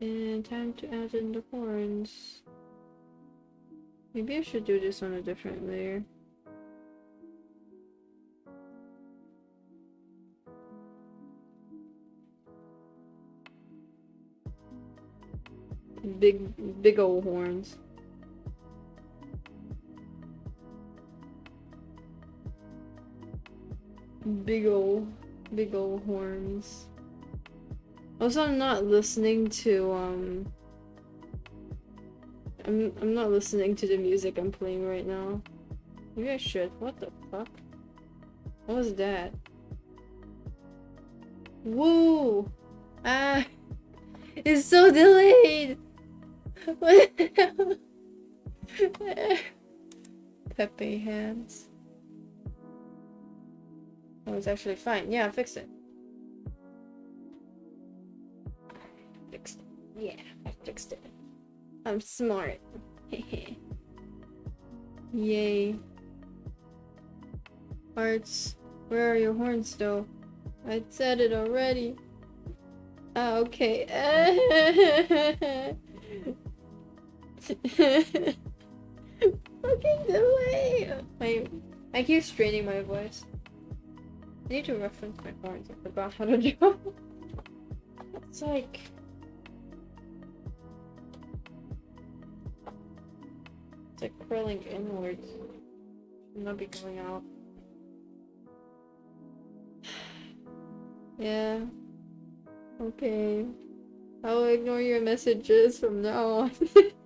S1: And time to add in the horns. Maybe I should do this on a different layer. Big, big old horns. Big old, big old horns. Also, I'm not listening to, um... I'm, I'm not listening to the music I'm playing right now. Maybe I should. What the fuck? What was that? Woo! Ah! It's so delayed! What? Pepe hands. Oh, it's actually fine. Yeah, I fixed it. Fixed. Yeah, I fixed it. I'm smart. Yay. Arts, where are your horns though? I said it already. Ah, okay. Fucking delay! I, I keep straining my voice. I need to reference my horns. I forgot how to do It's like... It's like curling inwards. Should not be going out. yeah. Okay. I'll ignore your messages from now on.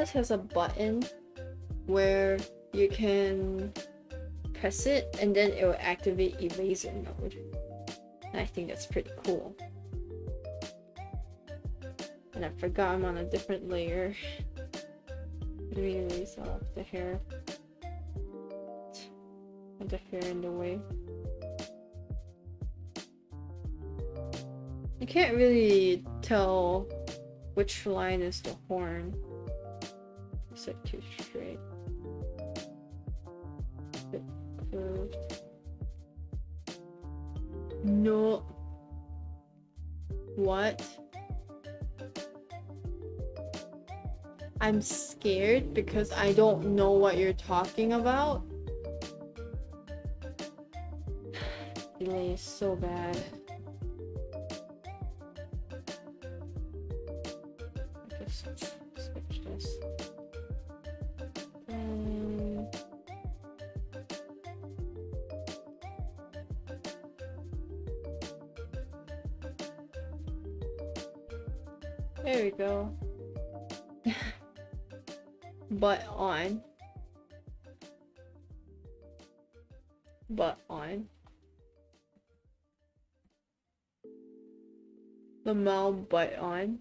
S1: stylus has a button where you can press it and then it will activate eraser mode. And I think that's pretty cool. And I forgot I'm on a different layer. Let me erase off the hair. And the hair in the way. You can't really tell which line is the horn. Is it too straight? No. What? I'm scared because I don't know what you're talking about. Delay is so bad. Mal butt on.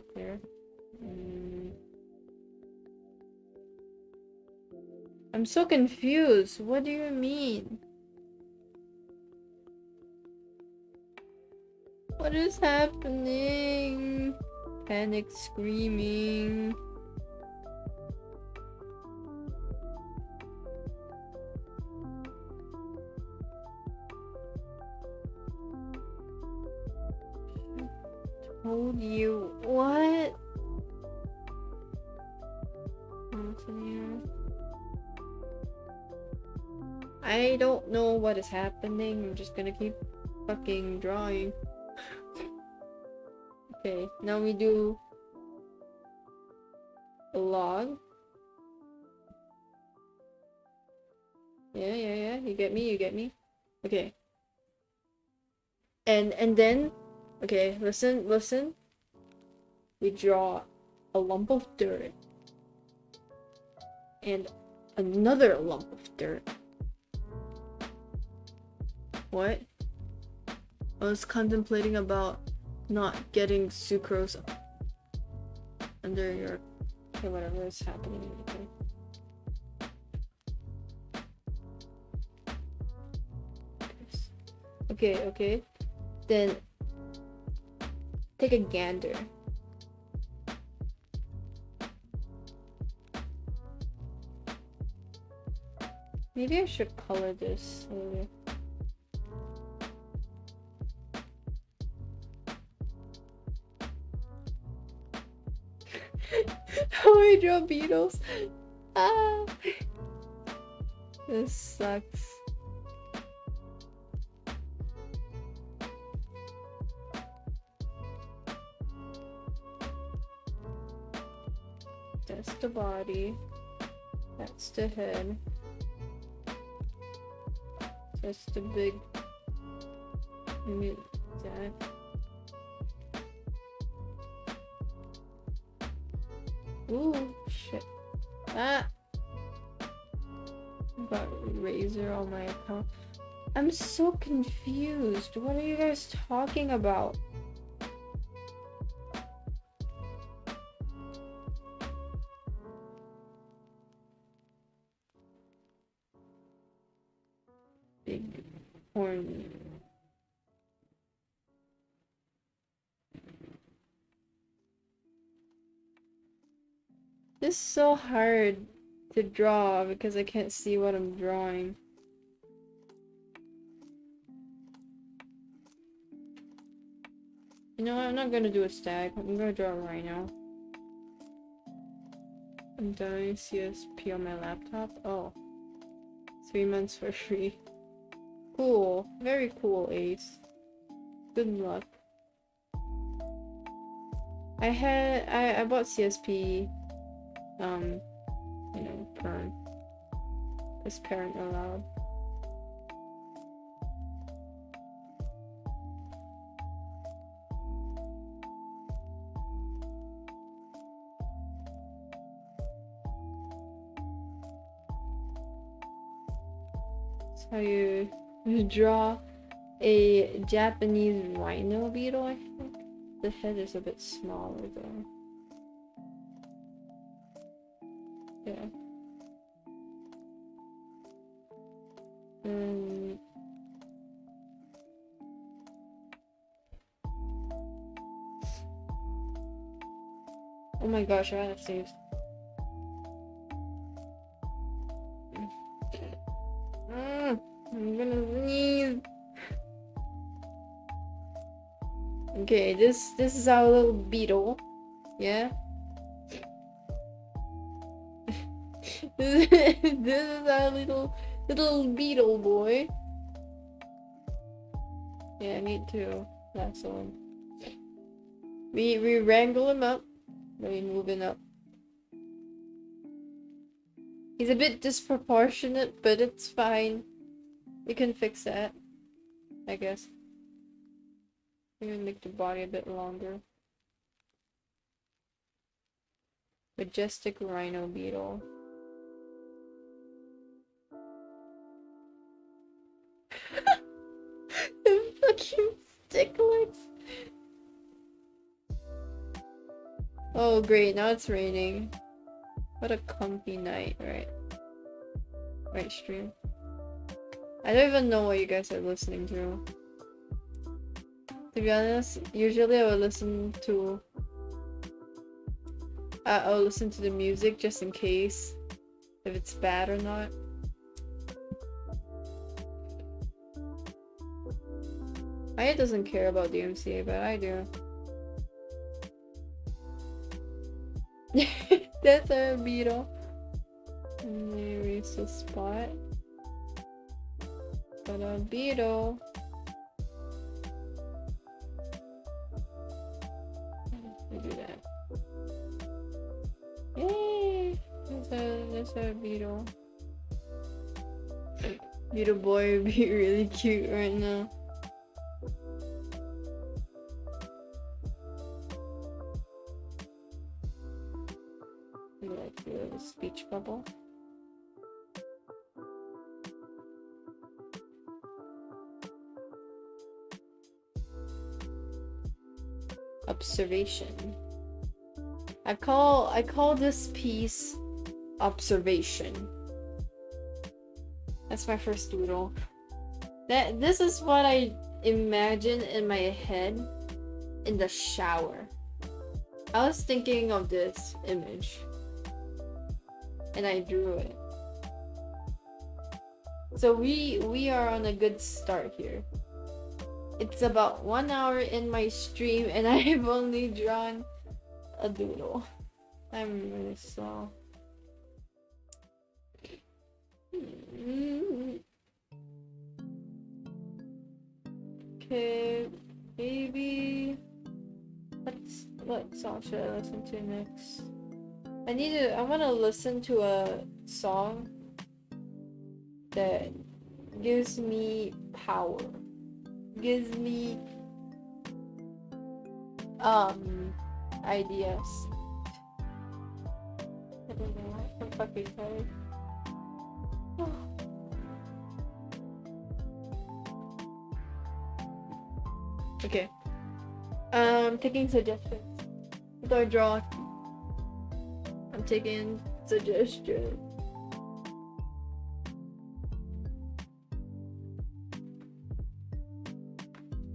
S1: Clear. Mm. I'm so confused. What do you mean? What is happening? Panic screaming. Told you what? I don't know what is happening. I'm just gonna keep fucking drawing. okay, now we do a log. Yeah, yeah, yeah. You get me, you get me. Okay. And and then okay, listen, listen. We draw a lump of dirt and another lump of dirt. What? I was contemplating about not getting sucrose under your okay, whatever is happening. Okay. Okay, okay. Then take a gander. Maybe I should color this later. How I draw beetles? Ah, this sucks. That's the body. That's the head. That's the big that. Ooh, shit. Ah! Got razor on my account. I'm so confused. What are you guys talking about? Is so hard to draw because I can't see what I'm drawing. You know what? I'm not gonna do a stag. I'm gonna draw a rhino. I'm CSP on my laptop. Oh. Three months for free. Cool. Very cool, Ace. Good luck. I had I, I bought CSP um you know parent is parent allowed. So you, you draw a Japanese rhino beetle, I think. The head is a bit smaller though. Mm. Oh my gosh, I have out of mm. I'm gonna sneeze. Okay, this this is our little beetle. Yeah. this is our little little beetle boy. Yeah, I need to lasso him. We we wrangle him up. We move him up. He's a bit disproportionate, but it's fine. We can fix that. I guess. Even make the body a bit longer. Majestic rhino beetle. Sticklets. Oh great, now it's raining. What a comfy night, right? Right stream. I don't even know what you guys are listening to. To be honest, usually I would listen to I'll listen to the music just in case if it's bad or not. Aya doesn't care about the MCA, but I do. That's a beetle. They erase the spot. But a beetle. We do that. Yay! There's a there's a beetle. Beetle boy would be really cute right now. Bubble. Observation. I call I call this piece observation. That's my first doodle. That this is what I imagine in my head in the shower. I was thinking of this image and I drew it. So we we are on a good start here. It's about one hour in my stream and I've only drawn a doodle. I'm really slow. Okay, maybe let's what song should I listen to next? I need to I wanna listen to a song that gives me power. Gives me um ideas. I don't know. I'm fucking tired. okay. Um, taking suggestions. Do I draw? I'm taking suggestions.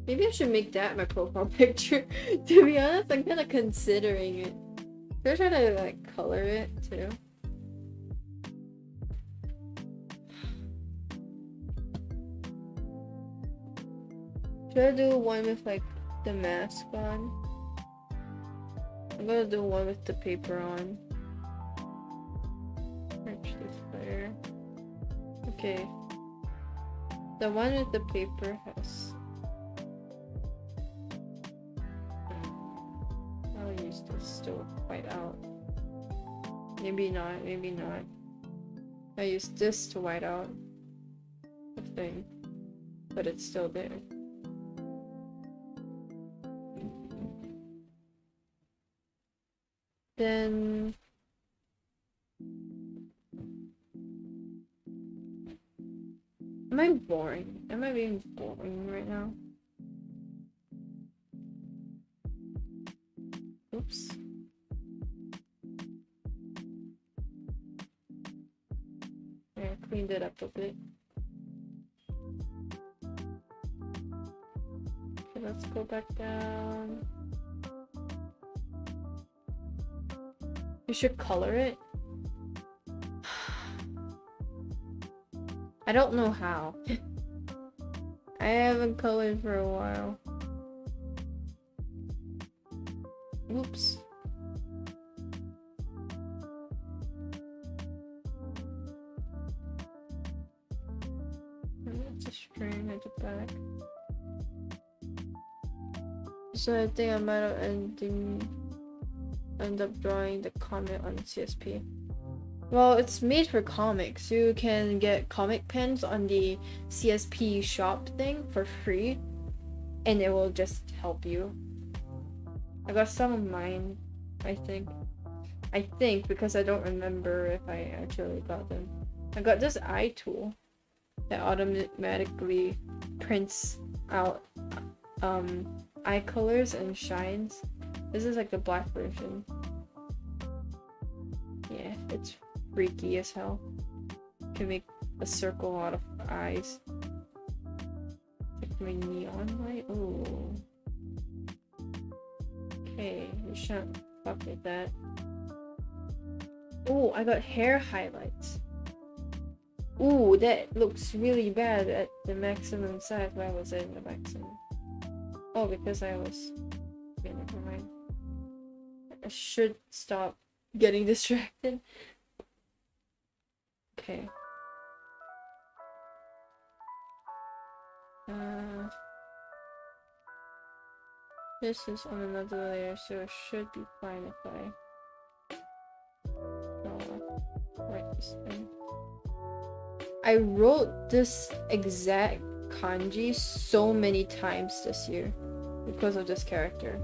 S1: Maybe I should make that my profile picture. to be honest, I'm kind of considering it. Should I try to like color it too? Should I do one with like the mask on? I'm gonna do one with the paper on. Okay. The one with the paper has um, I'll use this to white out. Maybe not, maybe not. I use this to white out the thing, but it's still there. Then boring? Am I being boring right now? Oops. Yeah, I cleaned it up a bit. Okay, let's go back down. You should color it. I don't know how. I haven't colored for a while. Oops. Just strain at the back. So I think I might have ending end up drawing the comic on CSP. Well, it's made for comics. You can get comic pens on the CSP shop thing for free, and it will just help you. I got some of mine, I think. I think because I don't remember if I actually got them. I got this eye tool that automatically prints out um, eye colors and shines. This is like the black version. Yeah, it's freaky as hell. Can make a circle out of eyes. Like my neon light. Ooh. Okay, we shan't fuck with that. Oh, I got hair highlights. Ooh, that looks really bad at the maximum size. Why was it in the maximum? Oh, because I was. Okay, never mind. I should stop getting distracted. Okay. Uh, this is on another layer, so it should be fine if I write this in. I wrote this exact kanji so many times this year because of this character.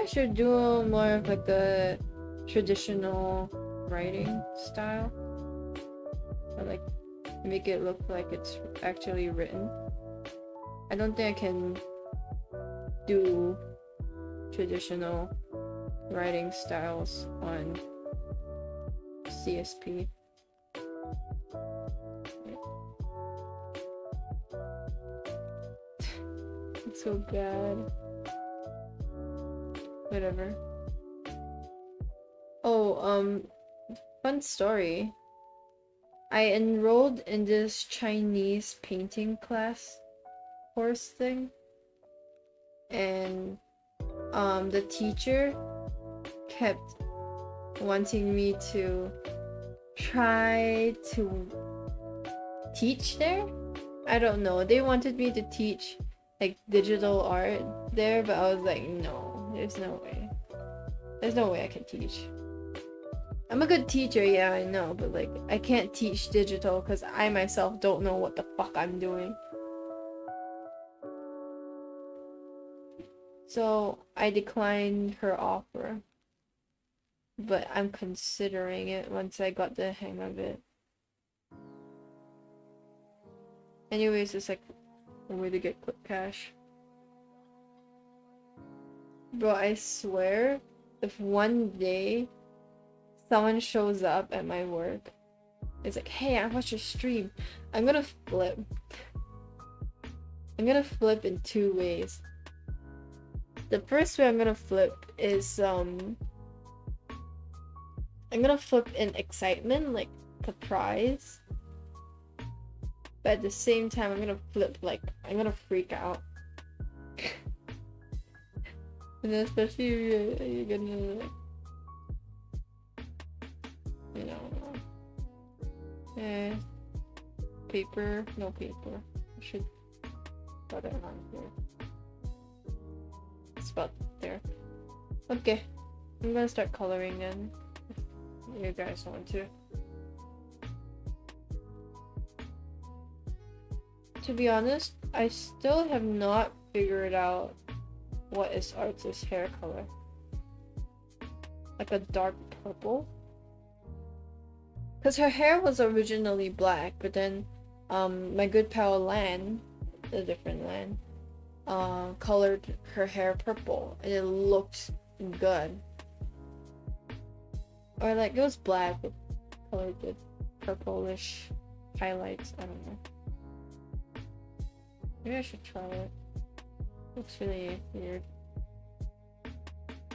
S1: I should do more of like the traditional writing style. Or like make it look like it's actually written. I don't think I can do traditional writing styles on CSP. so bad. Whatever. Oh, um, fun story. I enrolled in this Chinese painting class course thing. And um the teacher kept wanting me to try to teach there. I don't know. They wanted me to teach like digital art there, but I was like, no, there's no way. There's no way I can teach. I'm a good teacher, yeah, I know, but like, I can't teach digital because I myself don't know what the fuck I'm doing. So I declined her offer. But I'm considering it once I got the hang of it. Anyways, it's like a way to get quick cash. Bro, I swear, if one day someone shows up at my work, it's like, hey, I watched your stream. I'm gonna flip. I'm gonna flip in two ways. The first way I'm gonna flip is, um, I'm gonna flip in excitement, like surprise. But at the same time, I'm gonna flip like I'm gonna freak out. And especially if you're, you're gonna you know, eh, paper, no paper. I should put it on here. It's about there. Okay, I'm gonna start coloring then you guys want to. To be honest, I still have not figured out what is Art's hair color. Like a dark purple. Because her hair was originally black, but then um, my good pal Lan, a different Lan, uh, colored her hair purple and it looked good. Or like it was black but colored with purplish highlights. I don't know. Maybe I should try it. Looks really weird.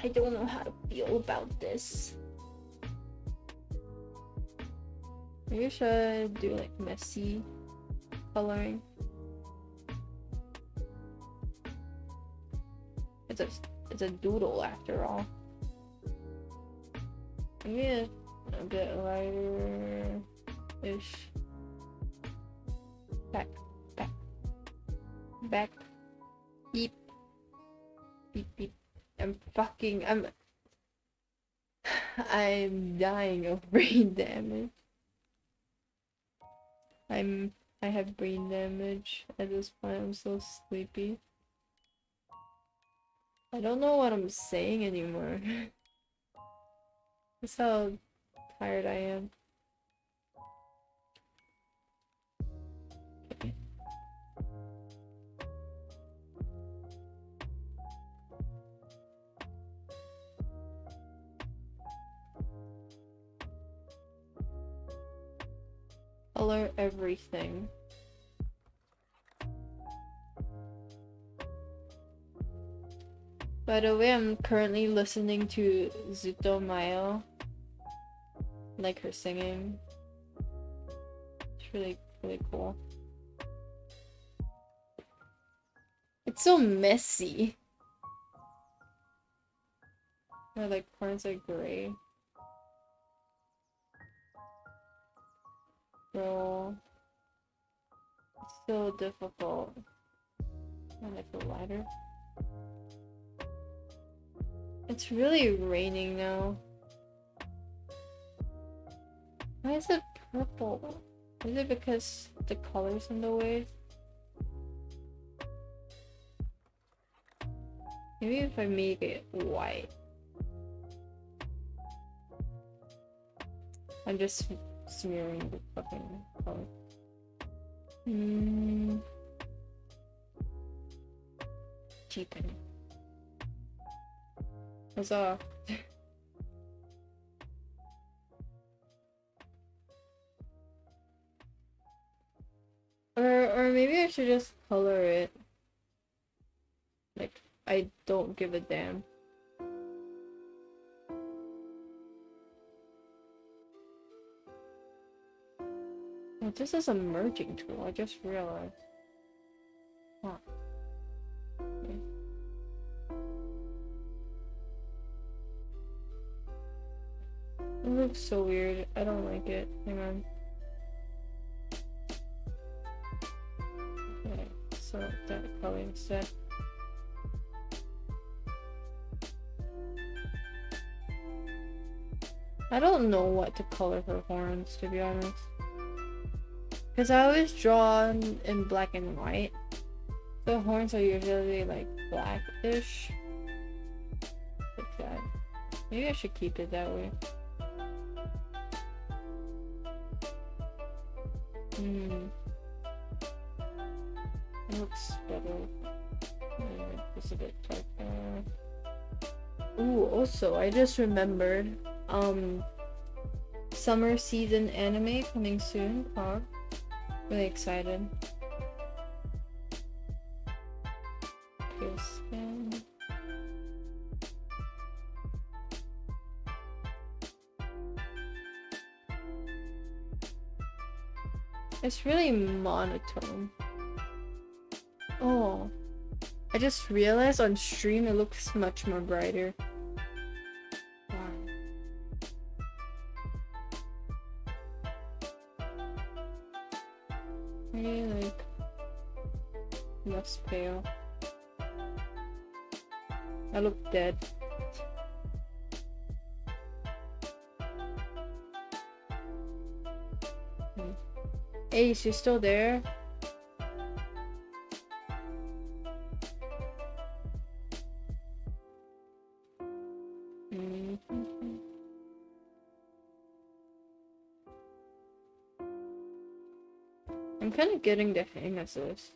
S1: I don't know how to feel about this. Maybe I should do like messy coloring. It's a it's a doodle after all. A, a bit lighter ish. Back, back, back. Beep, beep. I'm fucking. I'm. I'm dying of brain damage. I'm. I have brain damage at this point. I'm so sleepy. I don't know what I'm saying anymore. That's how tired I am. Color everything. By the way, I'm currently listening to ZUTOMAYO. Like her singing. It's really, really cool. It's so messy. Her like parts are gray. So so difficult. And I feel lighter. It's really raining now. Why is it purple? Is it because the color's in the way? Maybe if I make it white. I'm just smearing the fucking color. Hmm. Cheapen. Huzzah. or or maybe I should just color it. Like I don't give a damn. This is a merging tool, I just realized. Huh. Okay. It looks so weird. I don't like it. Hang on. Okay, so that color instead. I don't know what to color her horns, to be honest. Because I always draw in, black and white. The horns are usually like blackish. Like that. Maybe I should keep it that way. Hmm. It looks better. It's a bit darker. Ooh, also, I just remembered. Um, summer season anime coming soon. Huh? Really excited. It's really monotone. Oh. I just realized on stream it looks much more brighter. You still there? Mhm. I'm kind of getting the hang of this.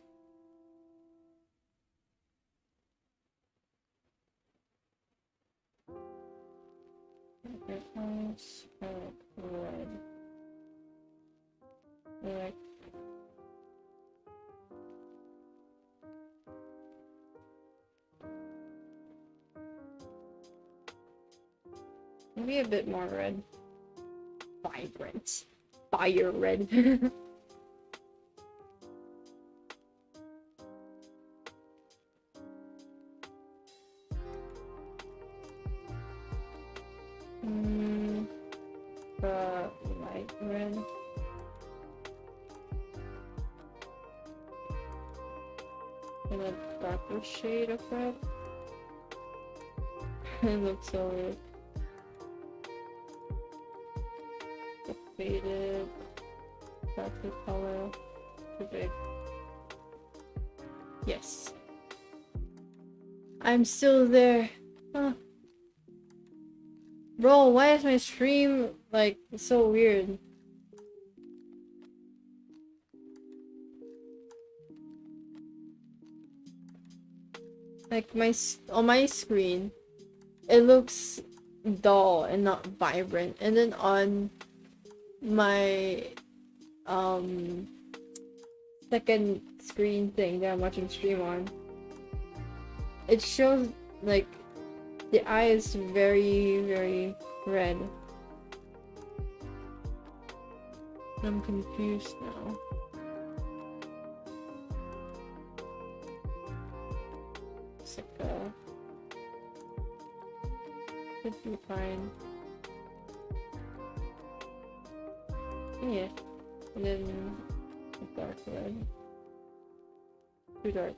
S1: More red. Vibrant. Fire red. I'm still there. Huh. Bro, why is my stream like so weird? Like my on my screen, it looks dull and not vibrant, and then on my um second screen thing that I'm watching stream on, it shows like the eye is very very red. I'm confused now. Sicko. Uh, Should be fine. Yeah. And then dark red. Too dark.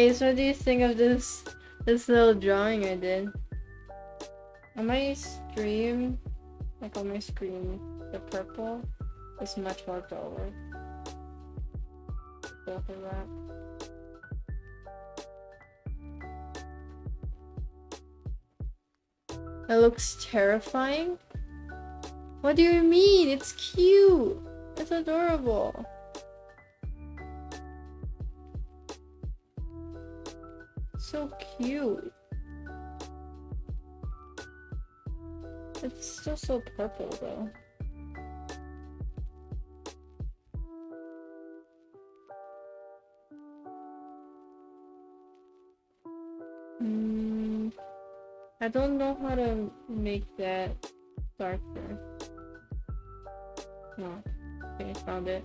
S1: Ace, what do you think of this this little drawing I did? On my stream, like on my screen, the purple is much more for that. It looks terrifying. What do you mean? It's cute. It's adorable. So cute. It's still so purple though. Mm, I don't know how to make that darker. No. Okay, found it.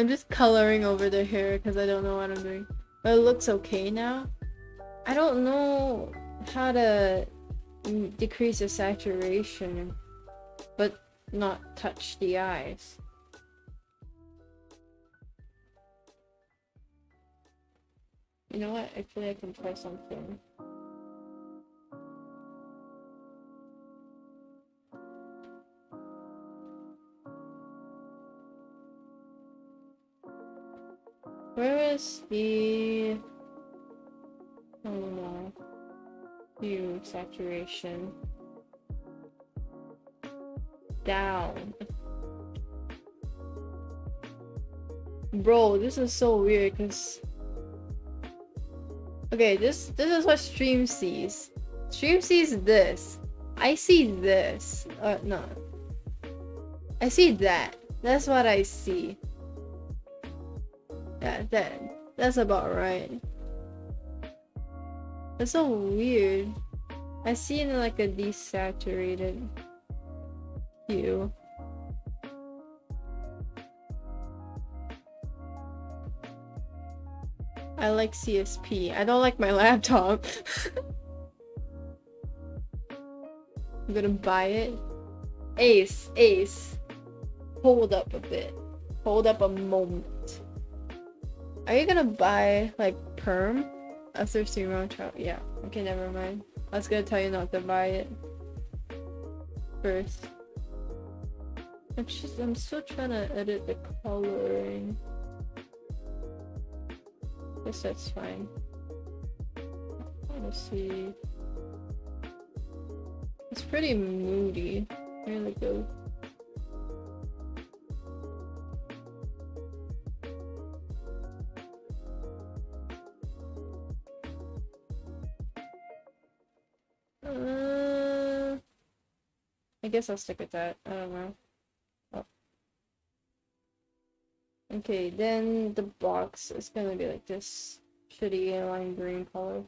S1: I'm just coloring over the hair because I don't know what I'm doing. But it looks okay now. I don't know how to mm, decrease the saturation, but not touch the eyes. You know what? Actually, I can try something. Where is the oh no hue saturation down? Bro, this is so weird because okay, this this is what stream sees. Stream sees this. I see this. Uh, no. I see that. That's what I see. That that's about right. That's so weird. I see in like a desaturated hue. I like CSP. I don't like my laptop. I'm gonna buy it. Ace, Ace. Hold up a bit. Hold up a moment. Are you gonna buy like perm after zero trial? Yeah. Okay, never mind. I was gonna tell you not to buy it first. I'm just I'm still trying to edit the coloring. Guess that's fine. Let's see. It's pretty moody. Here we go. Guess I'll stick with that. I don't know. Oh. Okay, then the box is gonna be like this shitty lime green color.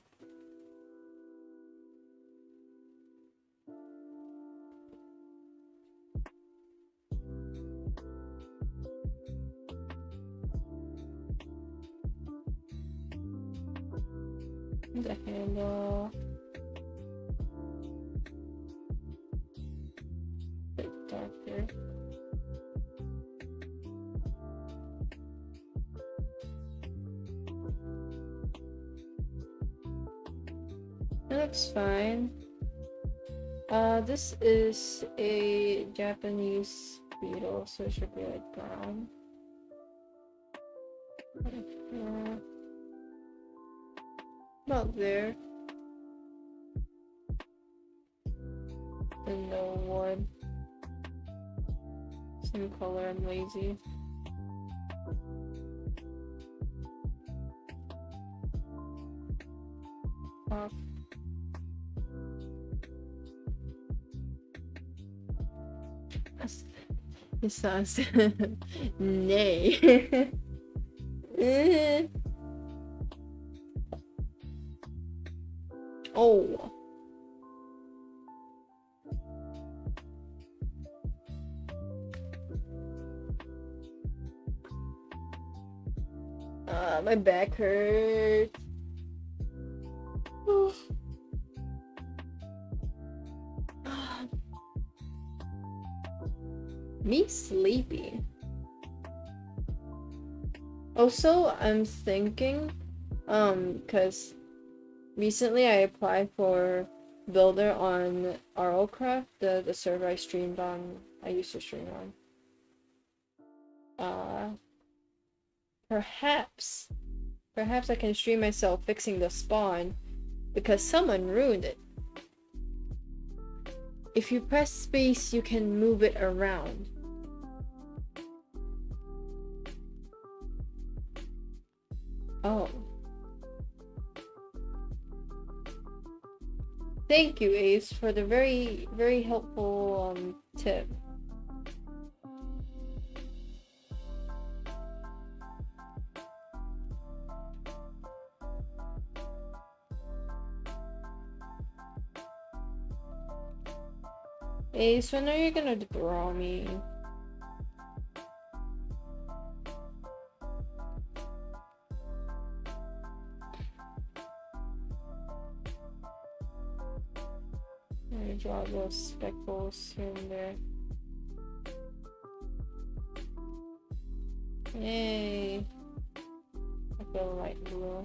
S1: The handle. That looks fine. Uh, this is a Japanese beetle, so it should be like brown. About there. And no one. Same color, I'm lazy. Off. Sounds nay. Oh. Uh, my back hurts. Me sleepy. Also, I'm thinking, um, cause recently I applied for Builder on RLCraft, the the server I streamed on. I used to stream on. Uh, perhaps, perhaps I can stream myself fixing the spawn, because someone ruined it. If you press space, you can move it around. Oh. Thank you, Ace, for the very, very helpful um, tip. Ace, when are you gonna draw me? Draw those speckles here and there. Yay! I feel light blue.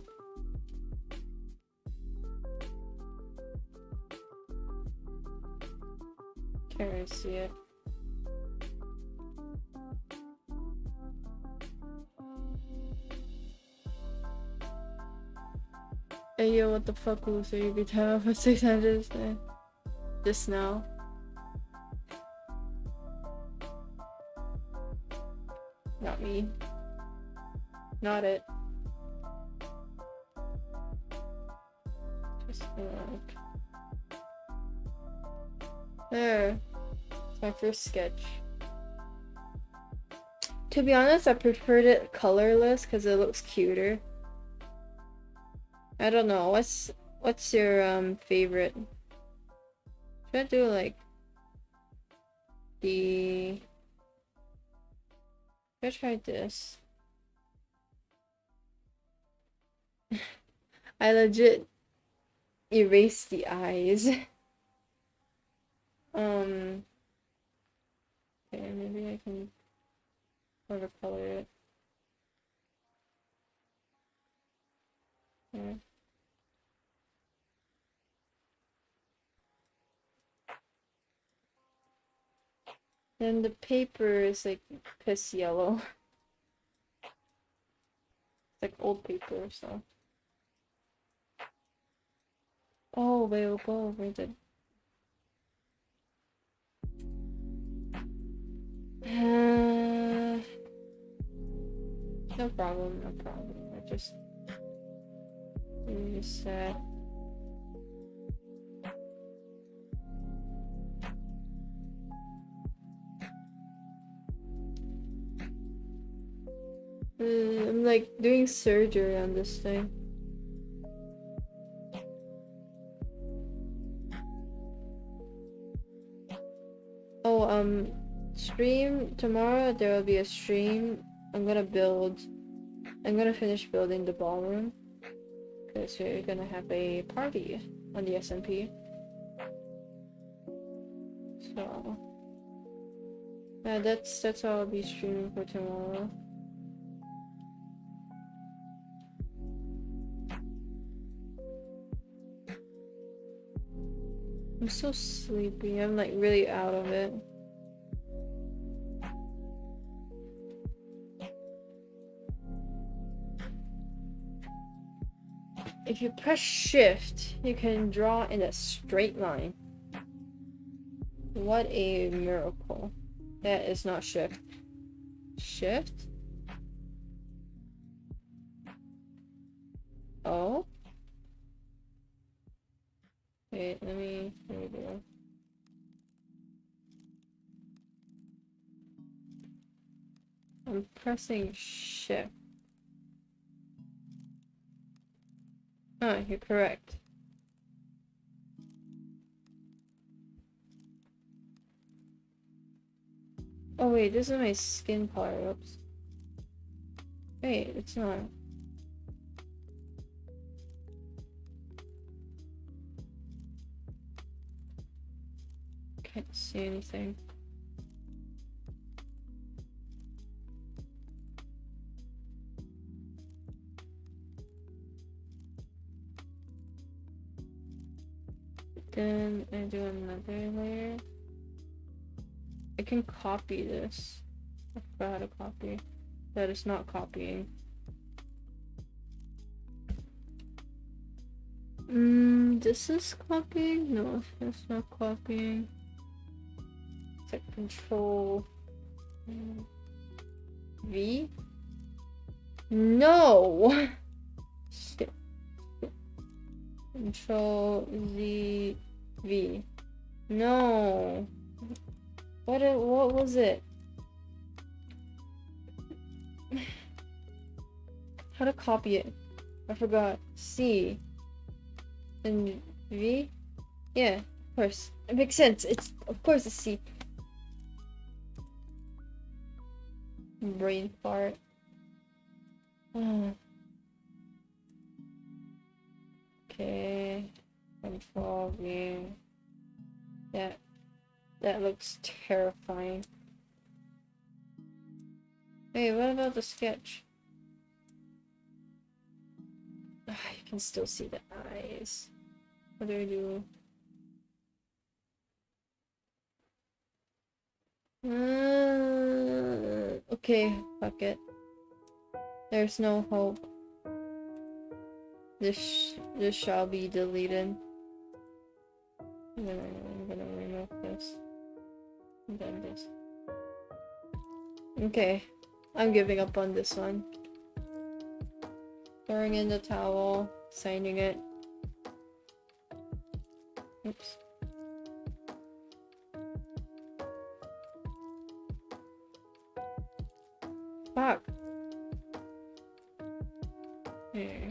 S1: Can't really see it. Hey yo, what the fuck, was Lucy? You could tell for 600 just, just now. Not me. Not it. Just like. There. It's my first sketch. To be honest, I preferred it colorless because it looks cuter. I don't know. What's what's your um favorite? Should I do like the Should I try this? I legit erased the eyes. um Okay, maybe I can watercolor it. Yeah. Then the paper is like piss yellow. It's like old paper, so. Oh, wait, we'll go over the. Uh, no problem, no problem. I just. Just uh, Uh, I'm like doing surgery on this thing. Oh, um, stream tomorrow. There will be a stream. I'm gonna build. I'm gonna finish building the ballroom because we're gonna have a party on the SMP. So, yeah, that's that's all I'll be streaming for tomorrow. I'm so sleepy. I'm like really out of it. If you press shift, you can draw in a straight line. What a miracle. That is not shift. Shift? Oh? Pressing shift. Oh, you're correct. Oh wait, this is my skin color, oops. Wait, it's not. Can't see anything. Then I do another layer. I can copy this. I forgot how to copy. That is not copying. Mm, this is copying? No, it's not copying. It's like control V? No! Shit. Control Z V. No. What it, what was it? How to copy it? I forgot. C. And V? Yeah, of course. It makes sense. It's of course a C. Brain fart. okay. Control view. That that looks terrifying. Hey, what about the sketch? Ah, you can still see the eyes. What do I do? Uh, okay, fuck it. There's no hope. This sh this shall be deleted. I'm gonna, I'm gonna remove this. And this. Okay, I'm giving up on this one. Throwing in the towel, signing it. Oops. Fuck. Here.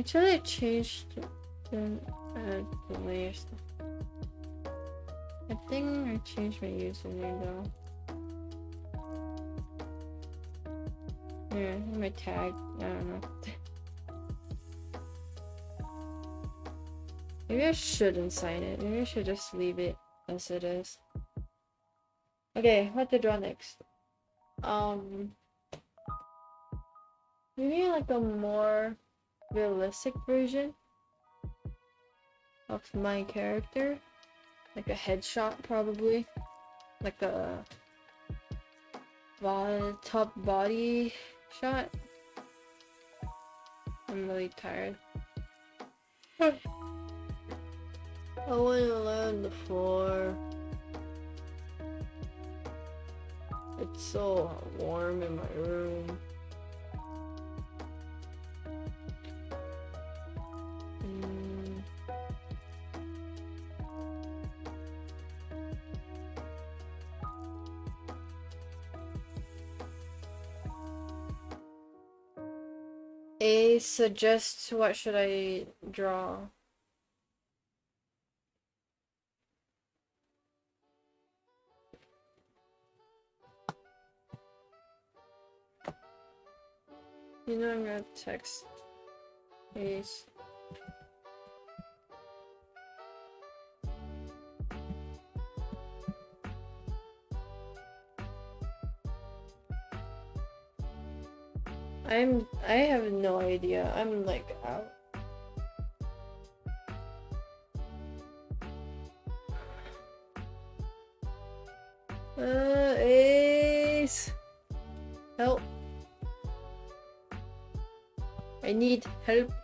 S1: Actually, I changed the, uh, the layer stuff. I think I changed my username though. Yeah, my tag. I don't know. Maybe I shouldn't sign it. Maybe I should just leave it as it is. Okay, what to draw next? Um, maybe like a more realistic version of my character, like a headshot probably, like a bo- top body shot. I'm really tired. I want to learn the floor. It's so warm in my room. A suggests what should I draw? You know I'm gonna text Ace. I'm I have no idea. I'm like out. Uh, Ace. Help. I need help.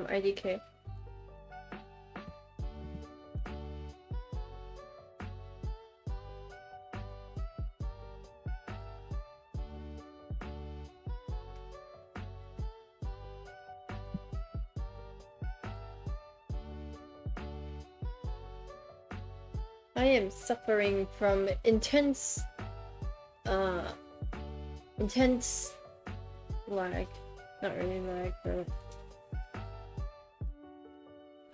S1: Um, IDK. I am suffering from intense, uh, intense lag. Not really lag, but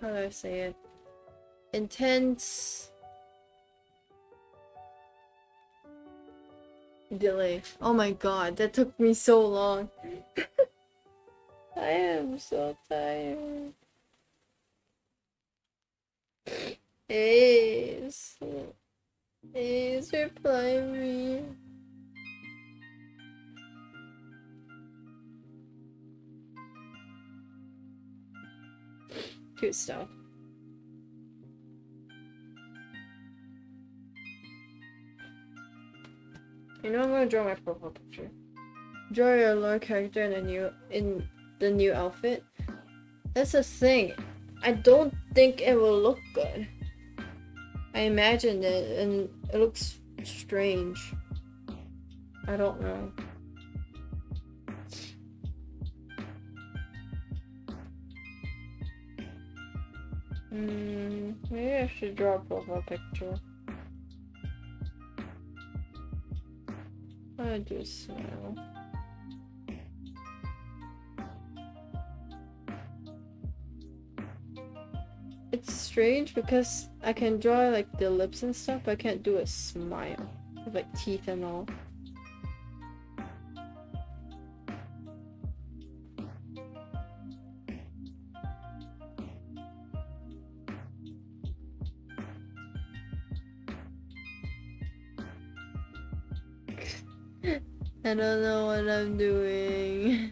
S1: how do I say it? Intense delay. Oh my god, that took me so long. I am so tired. Ace. Ace, reply me. Cute stuff. You know I'm gonna draw my profile picture. Draw your lore character in a new in the new outfit. That's the thing. I don't think it will look good. I imagined it and it looks strange. I don't know. Hmm, maybe I should draw a profile picture. I do smile. It's strange because I can draw like the lips and stuff, but I can't do a smile with like teeth and all. I don't know what I'm doing.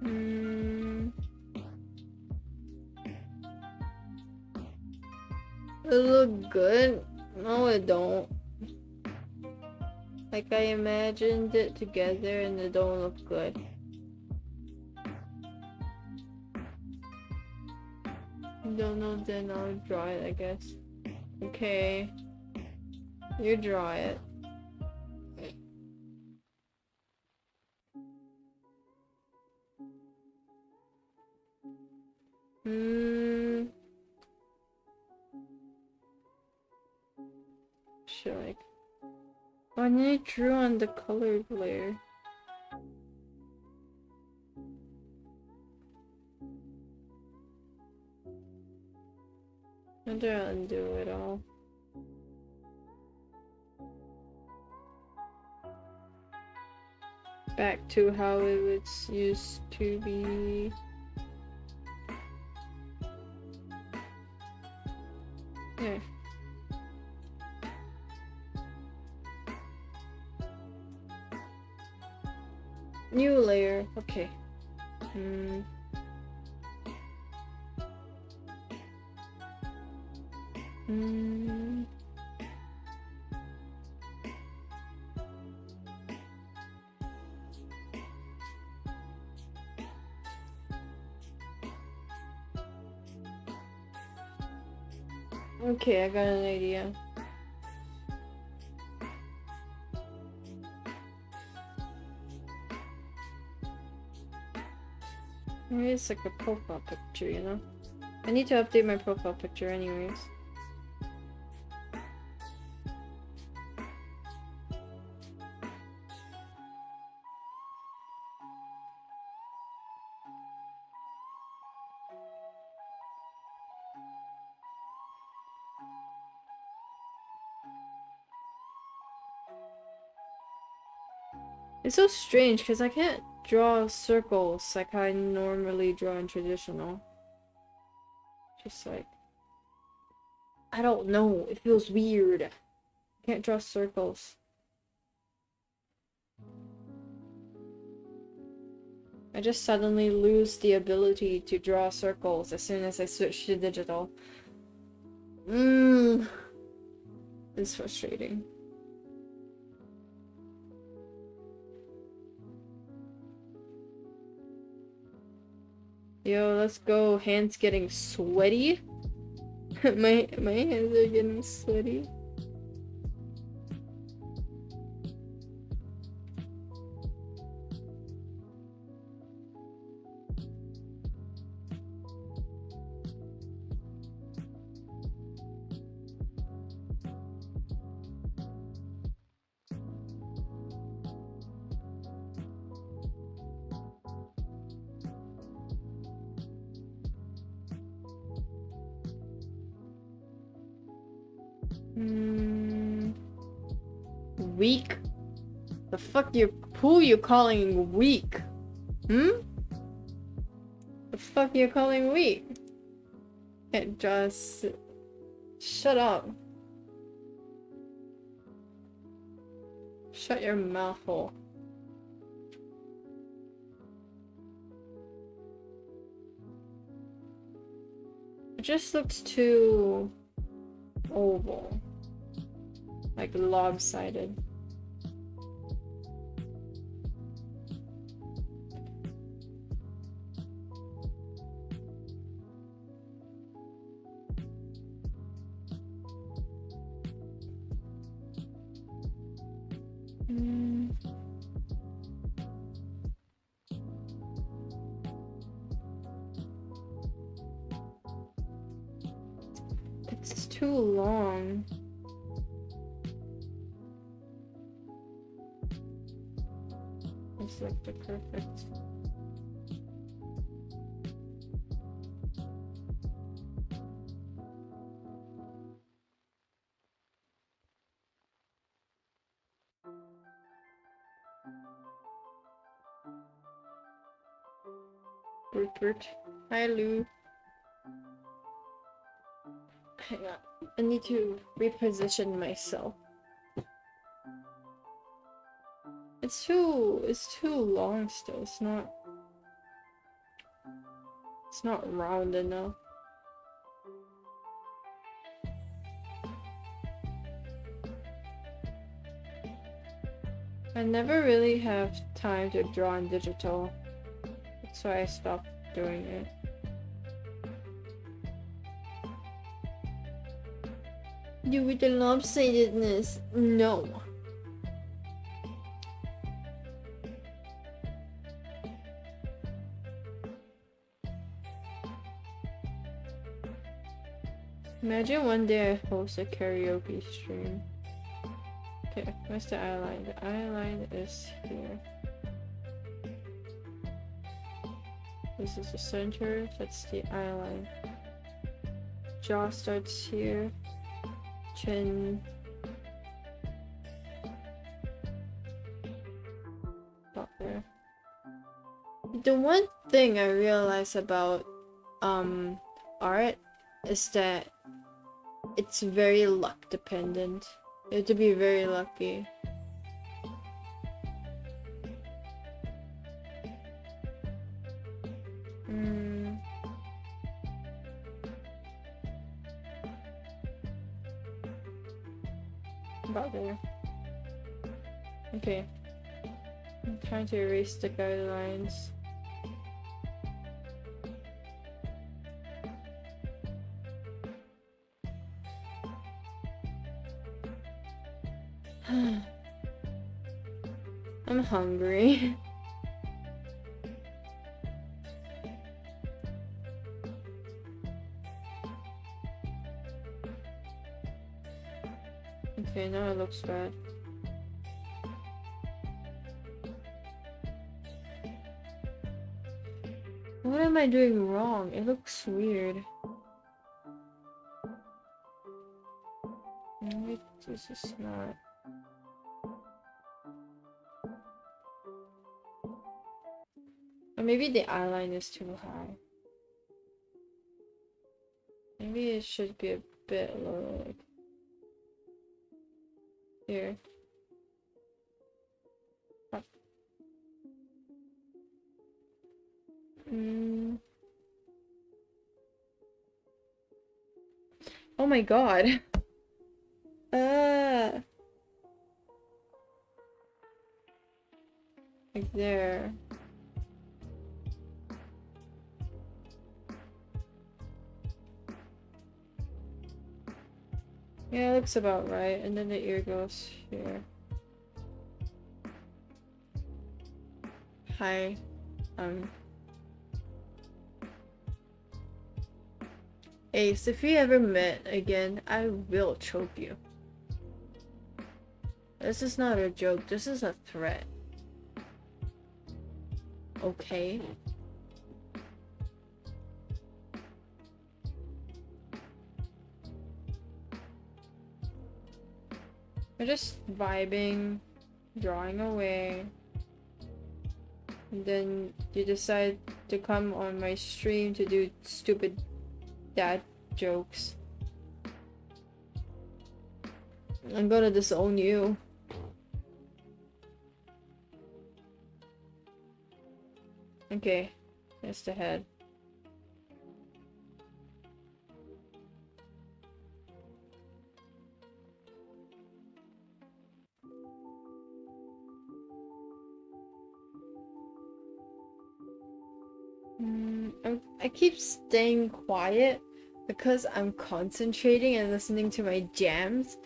S1: Hmm. It look good? No, it don't. Like I imagined it together and it don't look good. Don't know, then I'll draw it, I guess. Okay. You draw it. Hmm. Should. Oh, I need drew on the colored layer. Do undo it all. Back to how it was used to be. Yeah. New layer, okay. Hmm. Okay, I got an idea. Maybe it's like a profile picture, you know? I need to update my profile picture anyways. So strange because I can't draw circles like I normally draw in traditional. Just like, I don't know, it feels weird. I can't draw circles. I just suddenly lose the ability to draw circles as soon as I switch to digital. Mmm. It's frustrating. Yo, let's go. Hands getting sweaty. my my hands are getting sweaty. You- who you calling weak? Hmm? The fuck you calling weak? Can't just... Shut up. Shut your mouth hole. It just looks too oval. Like lopsided. Rupert. Hi, Lou. Hang on. I need to reposition myself. It's too it's too long still. It's not It's not round enough. I never really have time to draw in digital. That's why I stopped doing it. You with the lopsidedness. No. Imagine one day I host a karaoke stream. Okay, where's the eye line? The eye line is here. This is the center, that's the eye line. Jaw starts here. Chin. About there. The one thing I realize about um art is that it's very luck dependent. You have to be very lucky. To erase the guidelines. I'm hungry. okay, now it looks bad. What am I doing wrong? It looks weird. This is not. Or maybe the eyeline is too high. Maybe it should be a bit lower, like here. Up. Mm. Oh my god. Uh. Like there. Yeah, it looks about right. And then the ear goes here. Hi. Um. Ace, if we ever met again, I will choke you. This is not a joke, this is a threat. Okay? We're just vibing, drawing away. And then you decide to come on my stream to do stupid dad jokes. I'm gonna disown you. Okay, that's the head. I keep staying quiet because I'm concentrating and listening to my jams,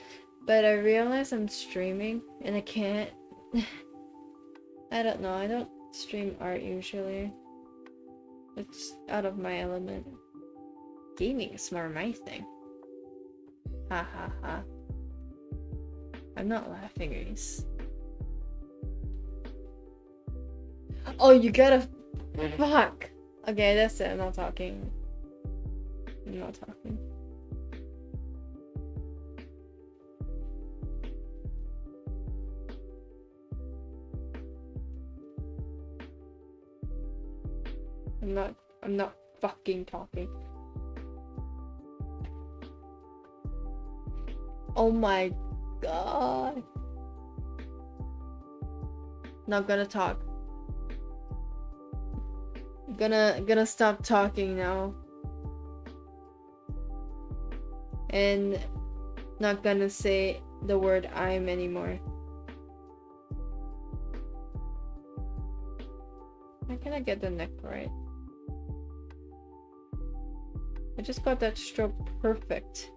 S1: but I realize I'm streaming and I can't. I don't know, I don't stream art usually. It's out of my element. Gaming is more my thing. Ha ha ha. I'm not laughing, Ace. Oh, you gotta. Fuck! Okay, that's it. I'm not talking. I'm not talking. I'm not I'm not fucking talking. Oh my god. Not gonna talk. Gonna gonna stop talking now. And not gonna say the word I'm anymore. How can I get the neck right? I just got that stroke perfect.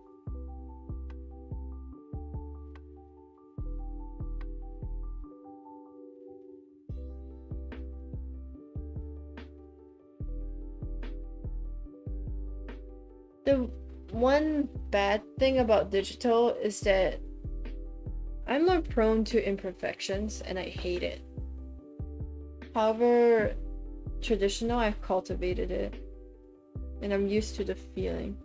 S1: The one bad thing about digital is that I'm more prone to imperfections and I hate it. However, traditional, I've cultivated it and I'm used to the feeling.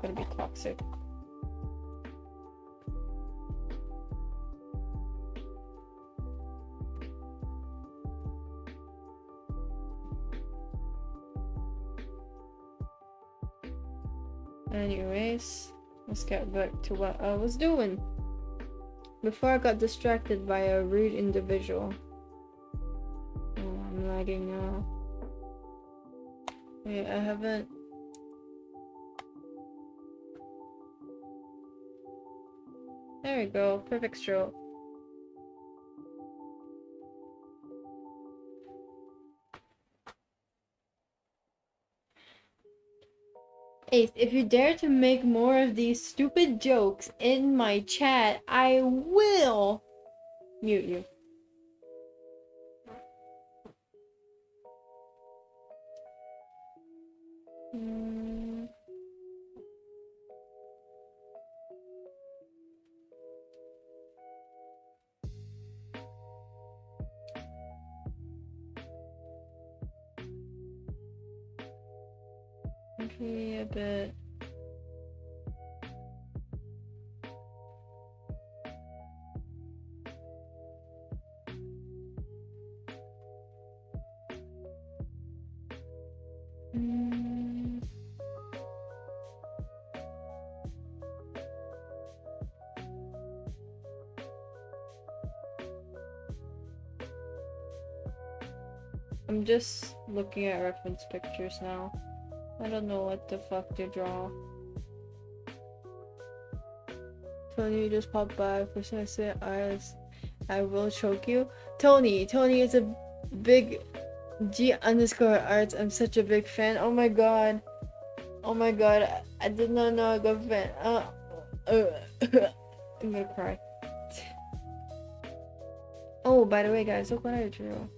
S1: Gonna be toxic. Anyways, let's get back to what I was doing. Before I got distracted by a rude individual. Oh, I'm lagging now. Wait, I haven't. There we go, perfect stroke. Ace, if you dare to make more of these stupid jokes in my chat, I will mute you. I'm just looking at reference pictures now. I don't know what the fuck to draw. Tony, you just popped by. First I eyes. I will choke you. Tony, Tony is a big G underscore arts. I'm such a big fan. Oh my god. Oh my god. I, I did not know I got fan. Uh, uh, I'm gonna cry. Oh, by the way, guys, look what I drew.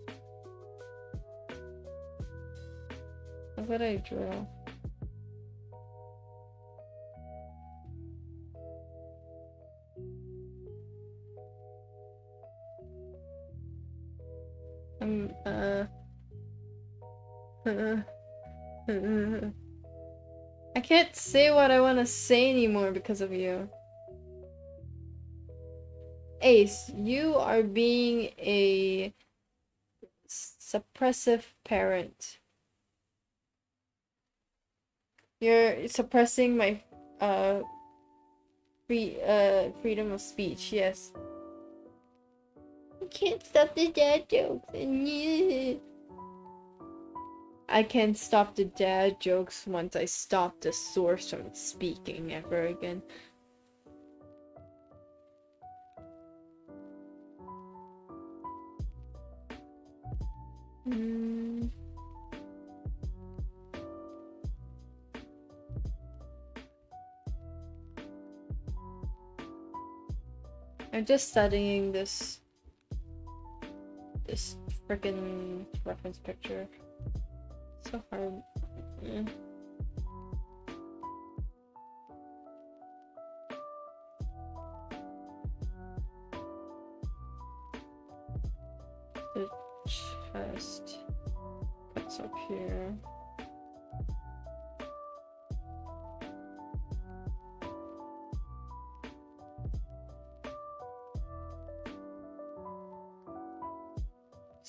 S1: What I drew. Um, uh, I can't say what I want to say anymore because of you. Ace, you are being a suppressive parent. You're suppressing my uh free uh freedom of speech, yes. I can't stop the dad jokes and yeah. I can't stop the dad jokes once I stop the source from speaking ever again. Mm. I'm just studying this this freaking reference picture. So hard. Mm. The chest cuts up here.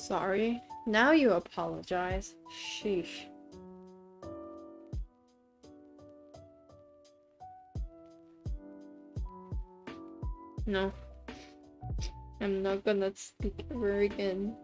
S1: Sorry. Now you apologize. Sheesh. No. I'm not gonna speak ever again.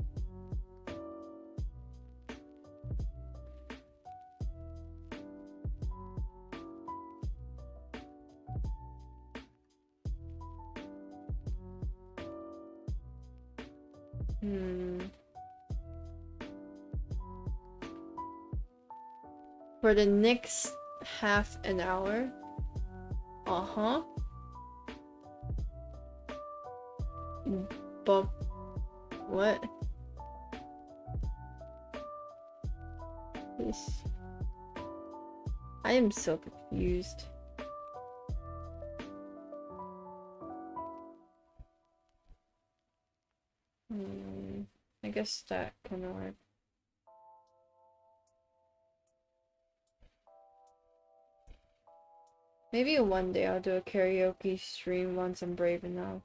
S1: For the next half an hour. Uh huh. But what? this? I am so confused. Hmm, I guess that can work. Maybe one day I'll do a karaoke stream once I'm brave enough.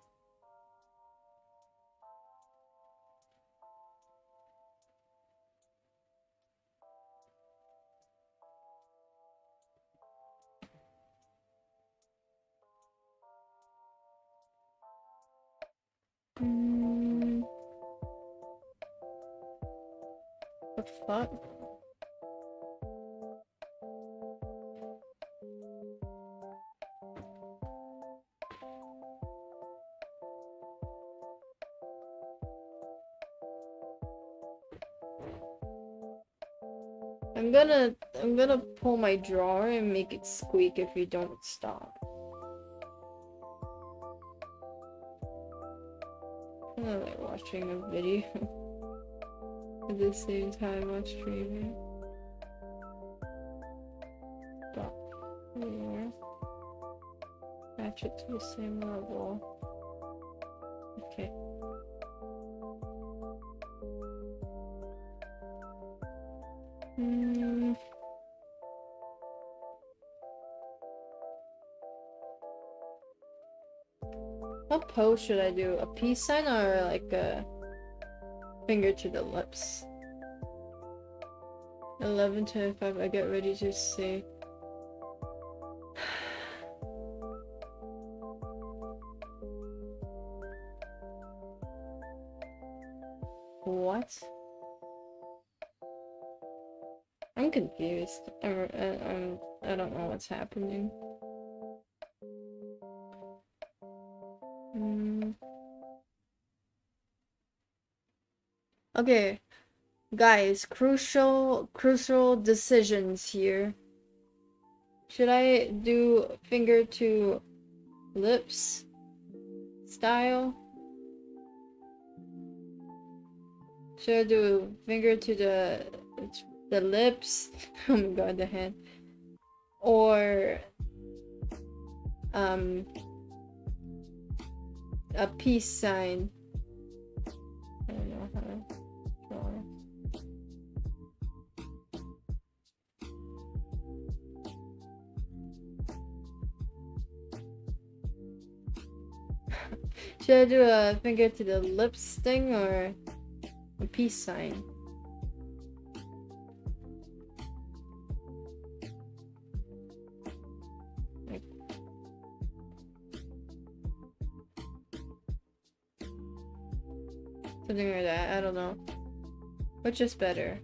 S1: Gonna I'm gonna pull my drawer and make it squeak if you don't stop. kind of like watching a video at the same time while streaming. Stop. Match it to the same level. Pose should I do? A peace sign or like a finger to the lips? 11.25, I get ready to say. what? I'm confused. I'm, I'm, I don't know what's happening. Okay, guys, crucial, crucial decisions here. Should I do finger to lips style? Should I do finger to the the lips? oh my god, the hand. Or um a peace sign. I don't know how Should I do a finger to the lips thing or a peace sign? Something like that, I don't know. Which is better?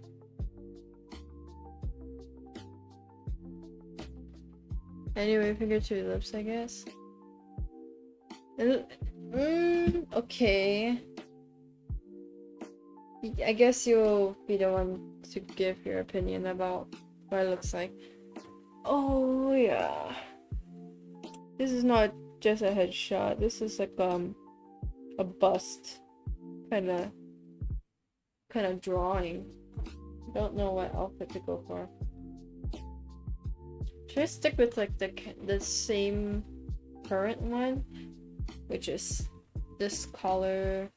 S1: Anyway, finger to lips, I guess. Mm, okay. I guess you'll be the one to give your opinion about what it looks like. Oh, yeah. This is not just a headshot. This is like, um, a bust kind of kind of drawing. I don't know what outfit to go for. Should I stick with like the the same current one, which is this color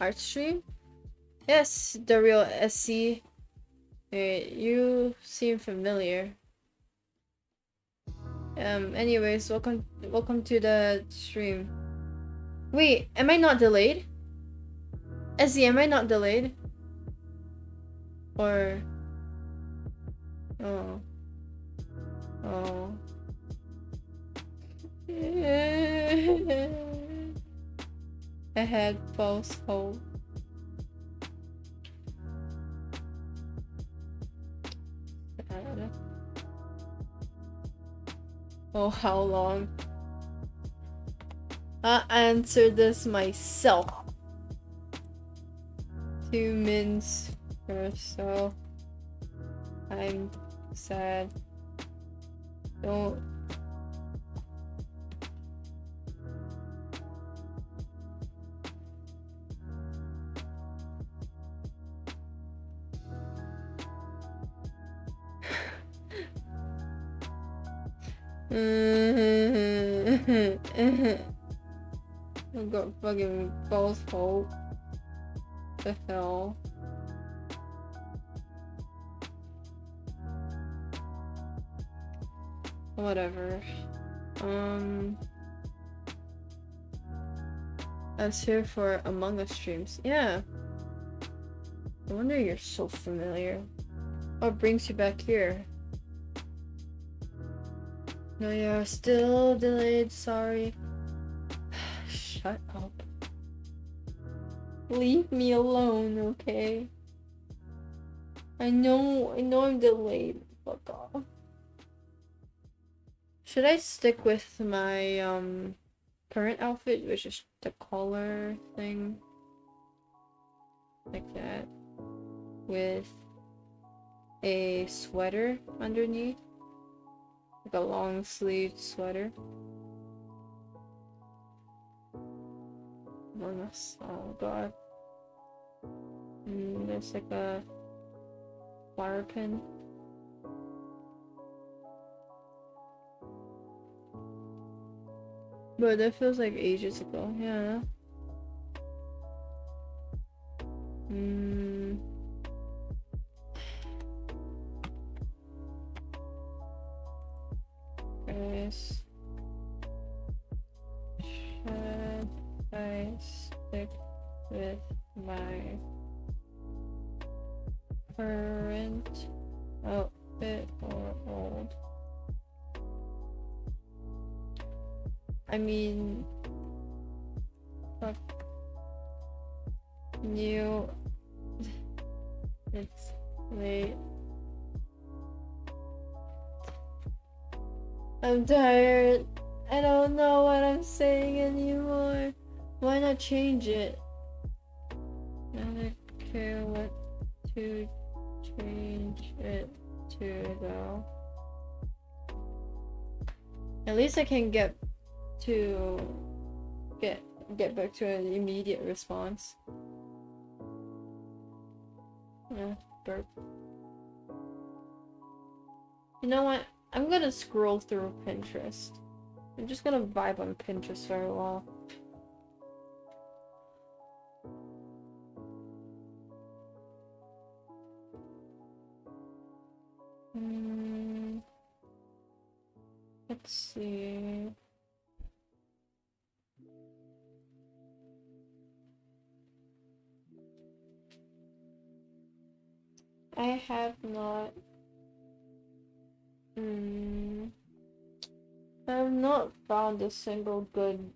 S1: art stream? Yes, the real SC. Hey, you seem familiar. Um. Anyways, welcome welcome to the stream. Wait, am I not delayed? Ezzy, am I not delayed? Or... Oh. Oh. I had false hope. Oh, how long? I answered this myself. Two minutes or so. I'm sad. Don't I got fucking false hope. The hell? Whatever. Um. I was here for Among Us streams. Yeah. No wonder you're so familiar. What brings you back here? No, you're still delayed. Sorry. Shut up. Leave me alone, okay? I know, I know I'm delayed. Fuck off. Should I stick with my, um, current outfit, which is the collar thing? Like that. With a sweater underneath? Like a long sleeved sweater. Oh god. Mm, there's like a flower pin. But that feels like ages ago, yeah. Hmm. Guys. Should I stick with my current outfit or old? I mean, fuck you. It's late. I'm tired. I don't know what I'm saying anymore. Why not change it? I don't care what to change it to though. At least I can get to get get back to an immediate response. Yeah, burp. You know what? I'm gonna scroll through Pinterest. I'm just gonna vibe on Pinterest for a while. Hmm. Let's see. I have not. Hmm. I have not found a single good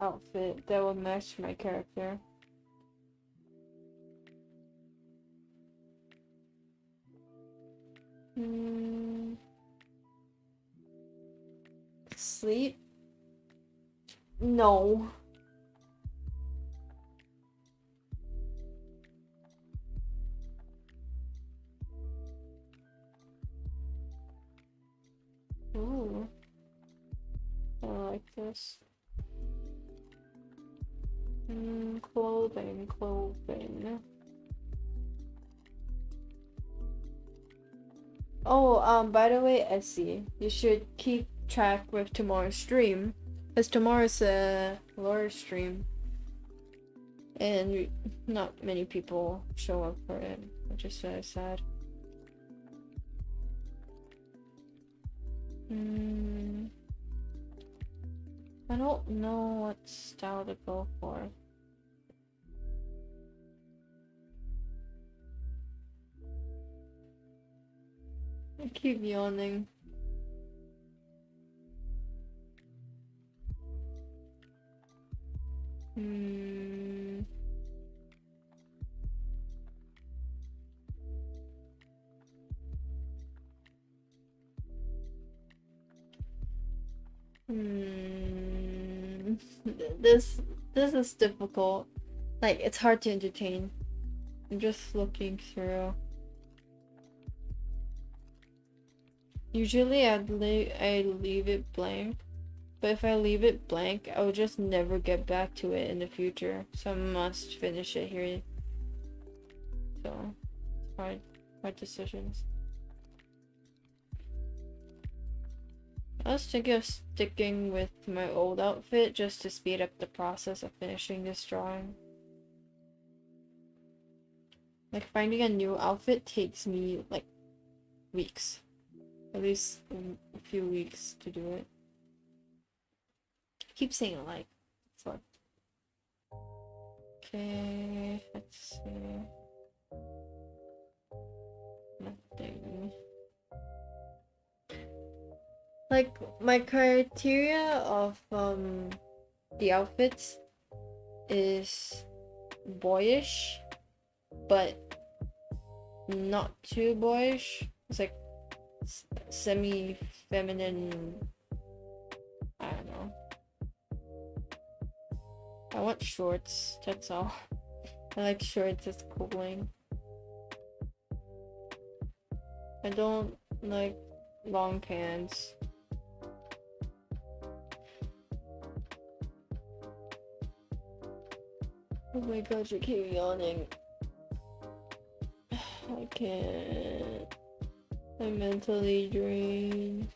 S1: outfit that will match my character. Hmm. Sleep? No. Ooh. I like this. Mm, clothing, clothing. Oh, um, by the way, Essie, you should keep track with tomorrow's stream. Because tomorrow's a lore stream. And not many people show up for it, which is very sad. Hmm. I don't know what style to go for. I keep yawning. Hmm. Hmm. This this is difficult. Like it's hard to entertain. I'm just looking through. Usually I'd leave I leave it blank. But if I leave it blank, I will just never get back to it in the future. So I must finish it here. So hard hard decisions. I was thinking of sticking with my old outfit just to speed up the process of finishing this drawing. Like finding a new outfit takes me like weeks. At least a few weeks to do it. Keep saying like. Fuck. Okay, let's see. Nothing. Like my criteria of um the outfits is boyish but not too boyish. It's like semi-feminine. I don't know. I want shorts. That's all. I like shorts as cooling. I don't like long pants. Oh my god, you keep yawning. I can't. I'm mentally drained.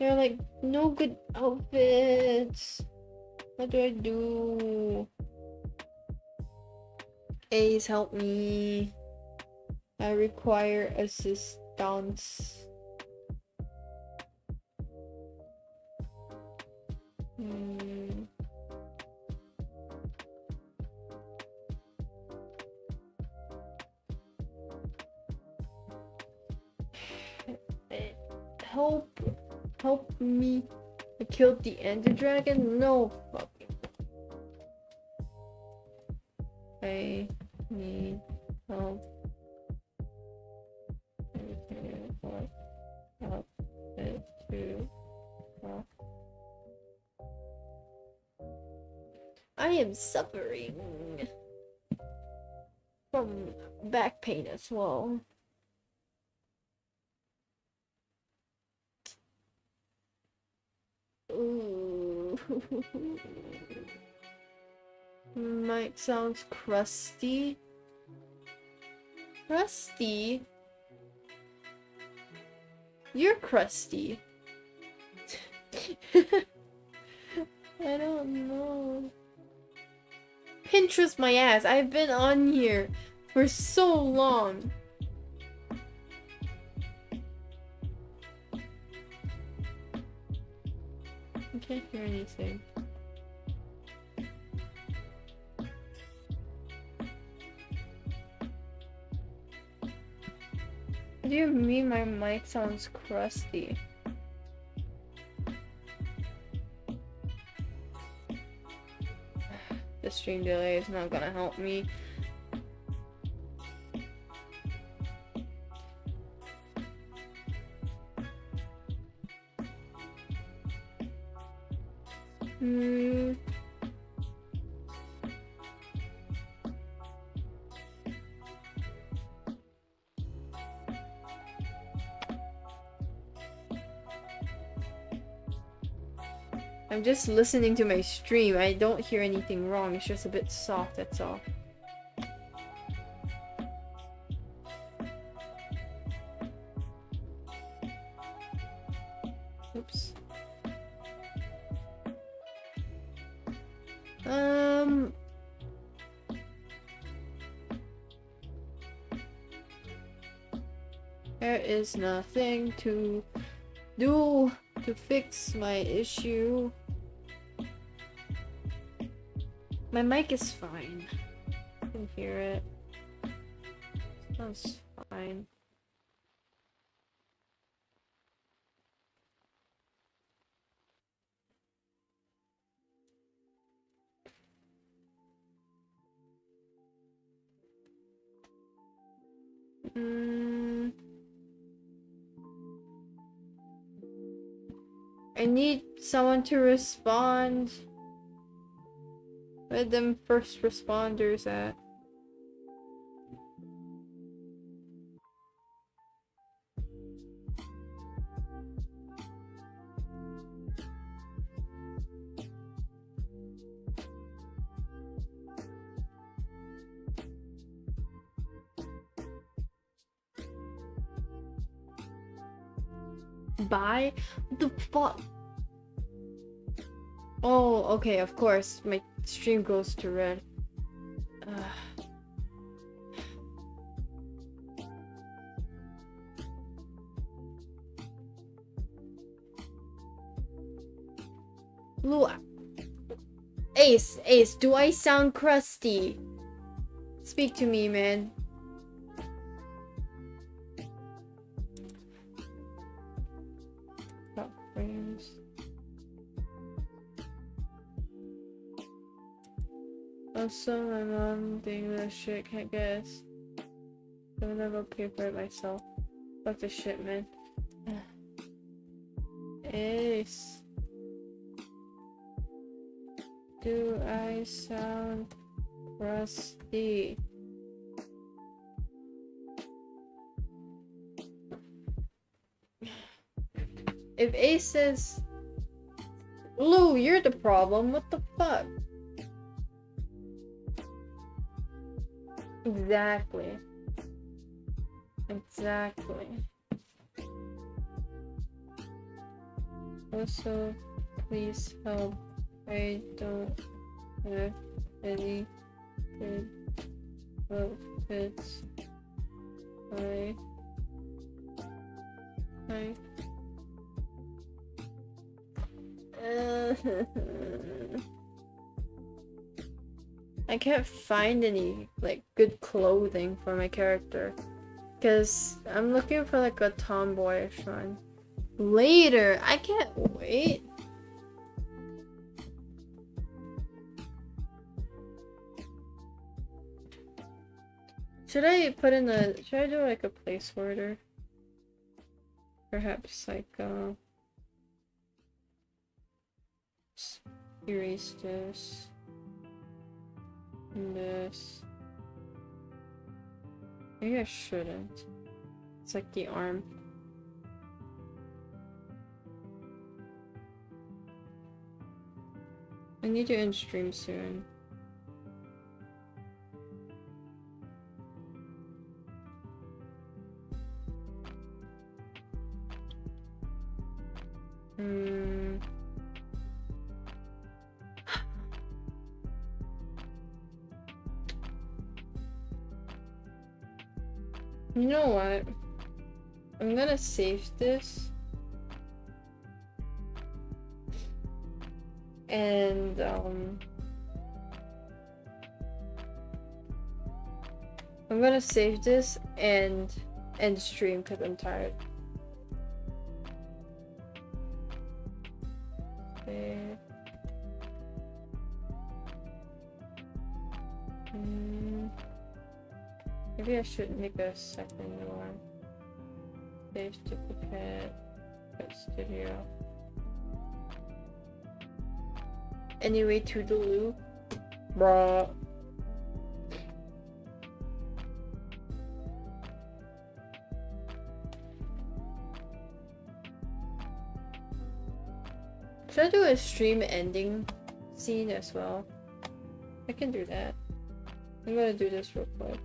S1: There are like no good outfits. What do I do? Ace, help me. I require assistance. Help. Help me. I killed the ender dragon? No fucking. I need help. Help. I am suffering from back pain as well. Might sounds crusty. Crusty? You're crusty. I don't know. Pinterest my ass. I've been on here for so long. Can't hear anything. What do you mean my mic sounds crusty? The stream delay is not gonna help me. I'm just listening to my stream. I don't hear anything wrong. It's just a bit soft, that's all. Is nothing to do to fix my issue. My mic is fine. I can hear it. Sounds fine. Mm. I need someone to respond. Where them first responders at? Bye? The fuck? Oh, okay, of course. My stream goes to red. Lou, Ace, Ace, do I sound crusty? Speak to me, man. Also, my mom doing this shit, can't guess. I'm gonna go pay for it myself. Fuck the shit, man. Ace. Do I sound rusty? If Ace says, Lou, you're the problem, what the fuck? Exactly. Exactly. Also, please help. I don't have any good outfits. I I I can't find any like good clothing for my character because I'm looking for like a tomboyish one. Later, I can't wait. Should I put in the should I do like a place order? Perhaps like uh erase this this. Maybe I shouldn't. It's like the arm. I need to end stream soon. Hmm. You know what? I'm gonna save this. And, um... I'm gonna save this and end stream because I'm tired. Should make a second one. Save duplicate. Put studio. Anyway, to the loop. Bruh. Should I do a stream ending scene as well? I can do that. I'm gonna do this real quick.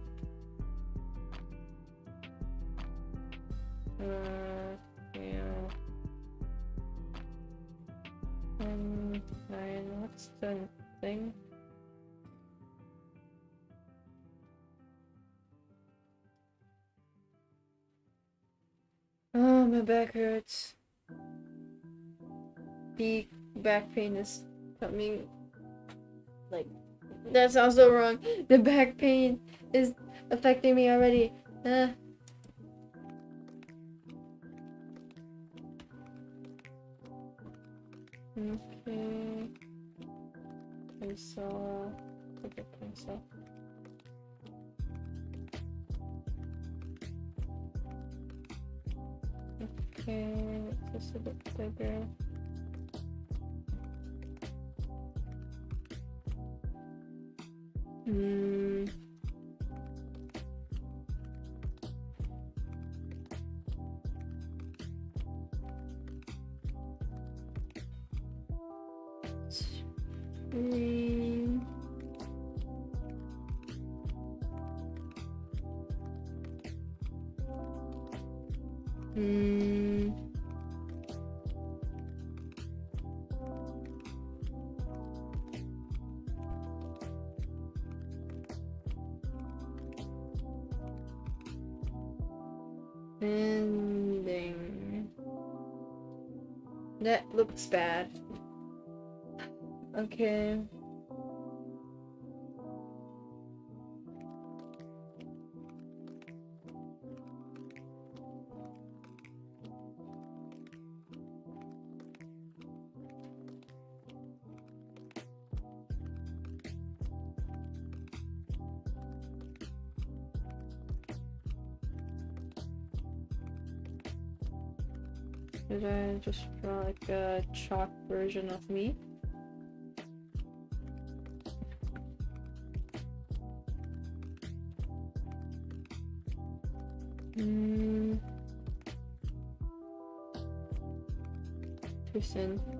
S1: Back hurts. The back pain is coming. Like, that sounds so wrong. The back pain is affecting me already. Uh. Just a bit looks bad. Okay. Did I just draw a chalk version of me? Hmm. Too.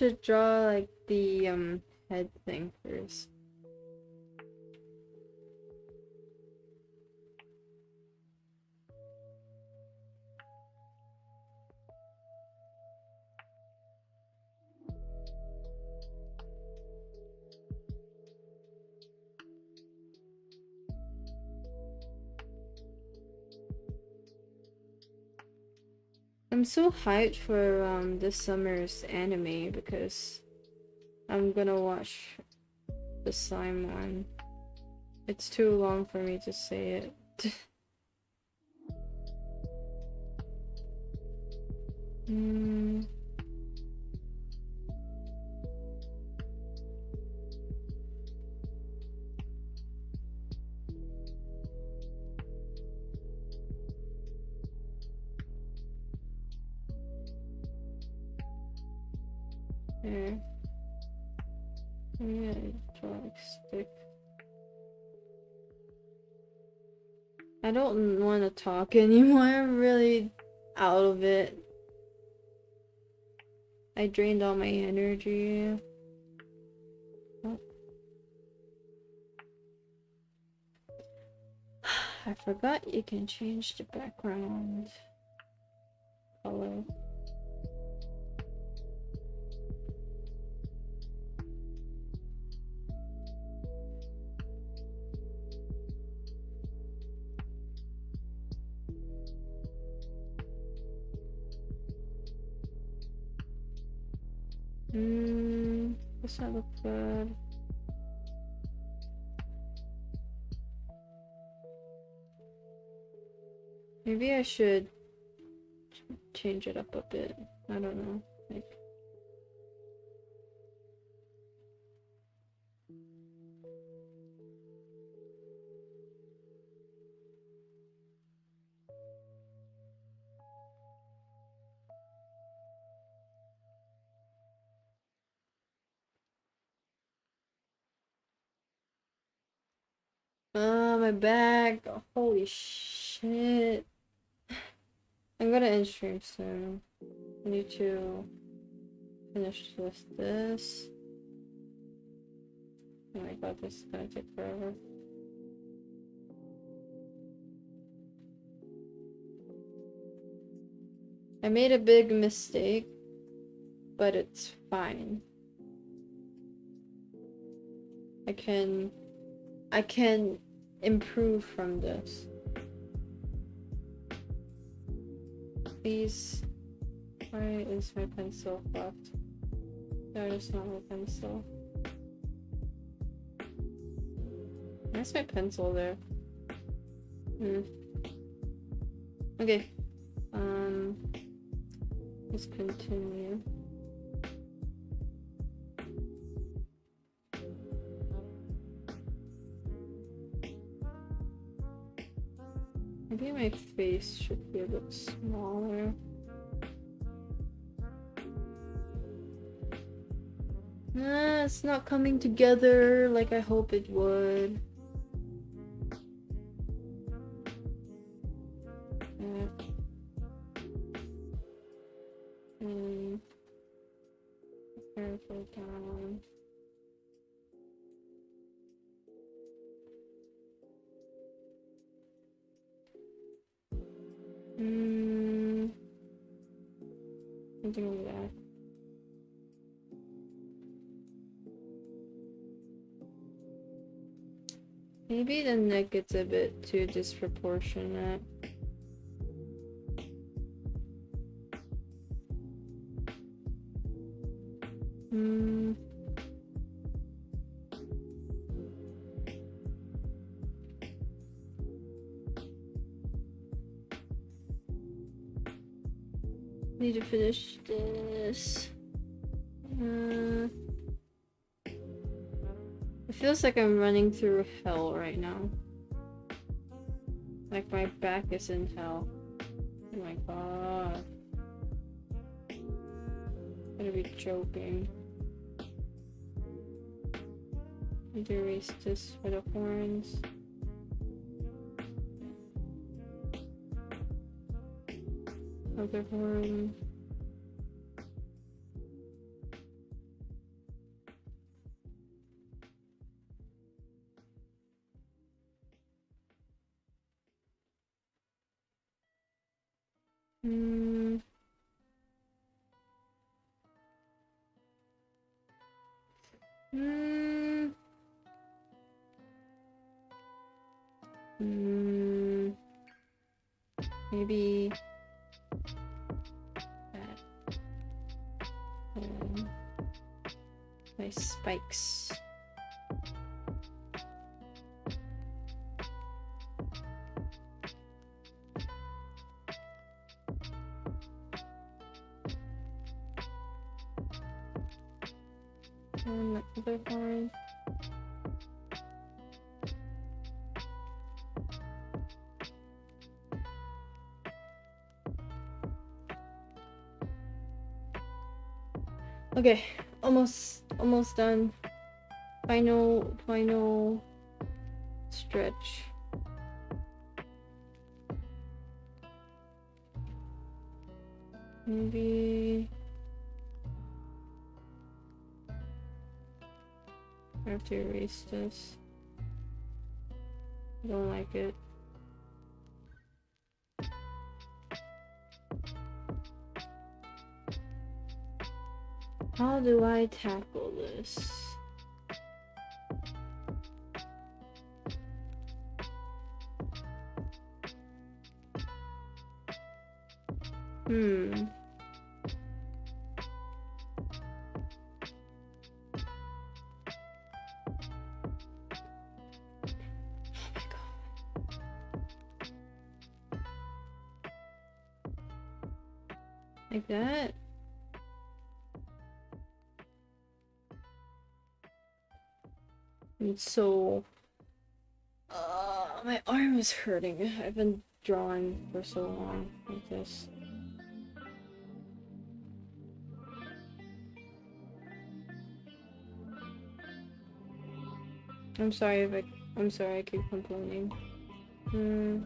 S1: Should draw like the um head thing first. I'm so hyped for um this summer's anime because I'm gonna watch the slime one. It's too long for me to say it. Hmm. Talk anymore. I'm really out of it. I drained all my energy. I forgot you can change the background color. Does that look good? Maybe I should change it up a bit. I don't know. Like my back. Holy shit. I'm gonna end stream soon. I need to finish with This. Oh my god, this is gonna take forever. I made a big mistake, but it's fine. I can I can improve from this. Please. Where is my pencil left? There is not my pencil. Where's my pencil there? Hmm. Okay. Um. Let's continue. Maybe my face should be a bit smaller. Ah, it's not coming together like I hope it would. The neck gets a bit too disproportionate. Hmm. Need to finish this. Uh, it feels like I'm running through hell right now. Like my back is in hell. Oh my god. Gonna be choking. Need to erase this for the horns. Other horn. Hmm. Hmm. Hmm. Maybe that. Spikes. Okay, almost almost done. Final final stretch. Maybe I have to erase this. I don't like it. I tackle this? Hmm. So. Uh, my arm is hurting. I've been drawing for so long like this. I'm sorry if I. I'm sorry I keep complaining. Hmm.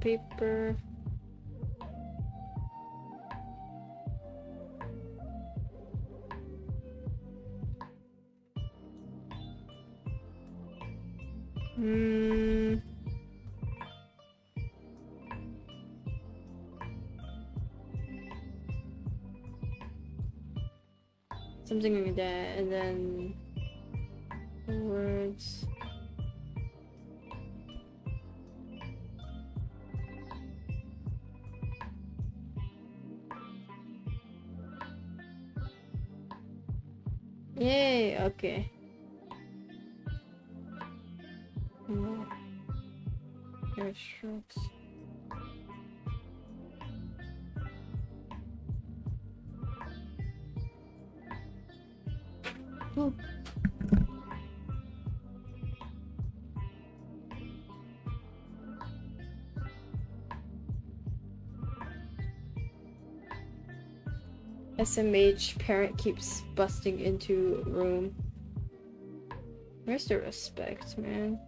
S1: Paper. Hmm. Something like that, and then SMH parent keeps busting into room. Where's the respect, man?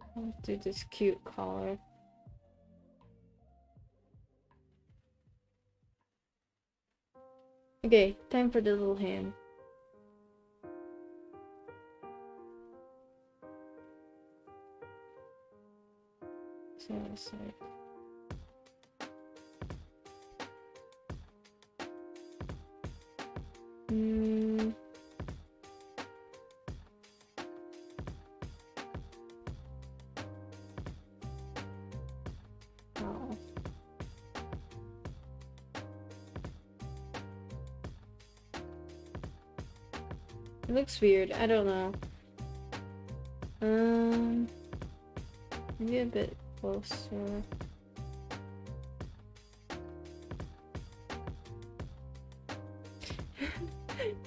S1: Oh, I'll do this cute collar. Okay, time for the little hand. So, sorry. Looks weird. I don't know. Um, maybe a bit closer.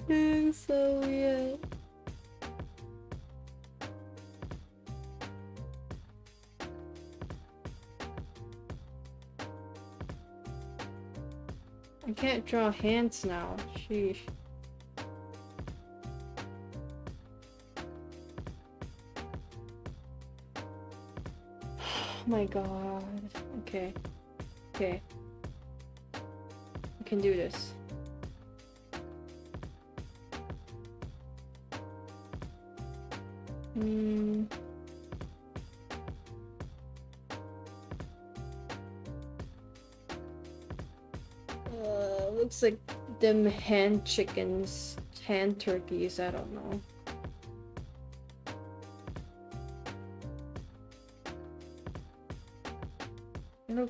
S1: It's so weird. I can't draw hands now. Sheesh. My god. Okay. Okay. I can do this. Hmm. Uh, looks like them hand chickens, hand turkeys, I don't know.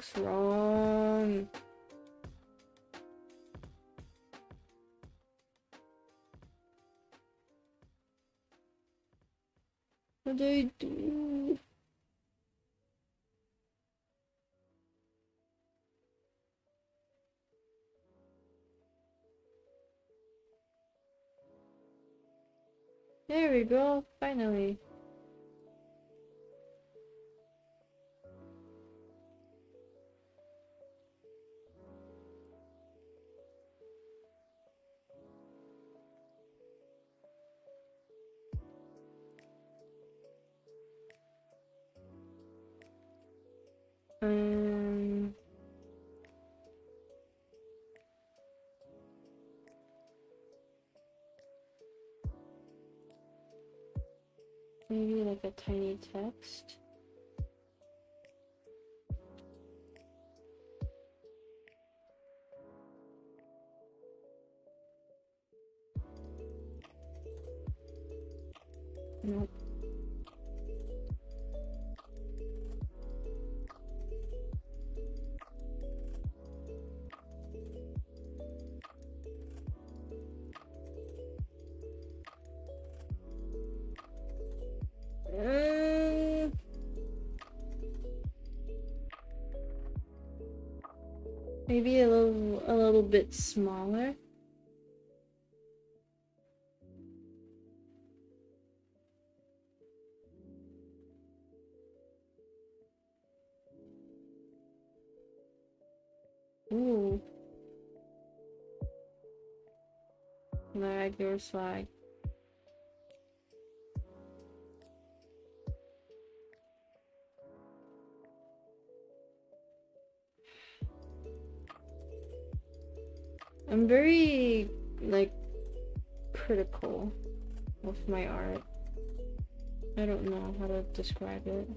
S1: Looks wrong. What do I do? There we go, finally. Maybe like a tiny text. Smaller. Ooh. Flag, yours flag. I'm very like critical of my art. I don't know how to describe it.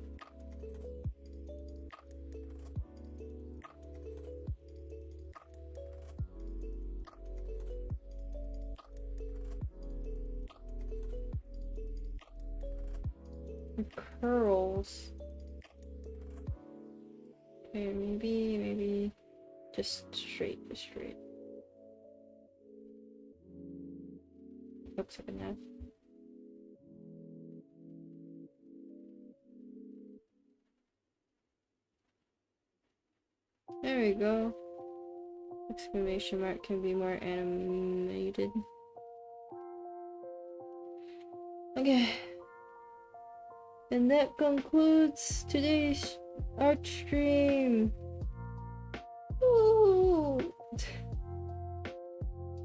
S1: Exclamation mark can be more animated. Okay. And that concludes today's art stream. Woo!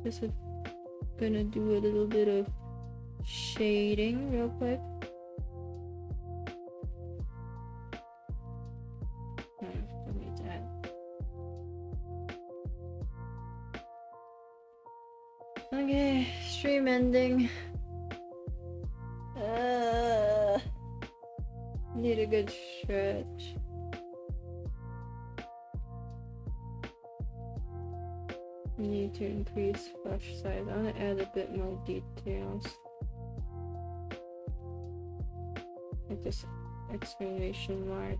S1: Just gonna do a little bit of shading real quick. Ending. Uh, need a good stretch. Need to increase brush size. I want to add a bit more details. Like this exclamation mark.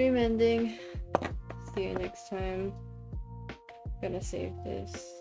S1: Stream ending. See you next time. Gonna save this.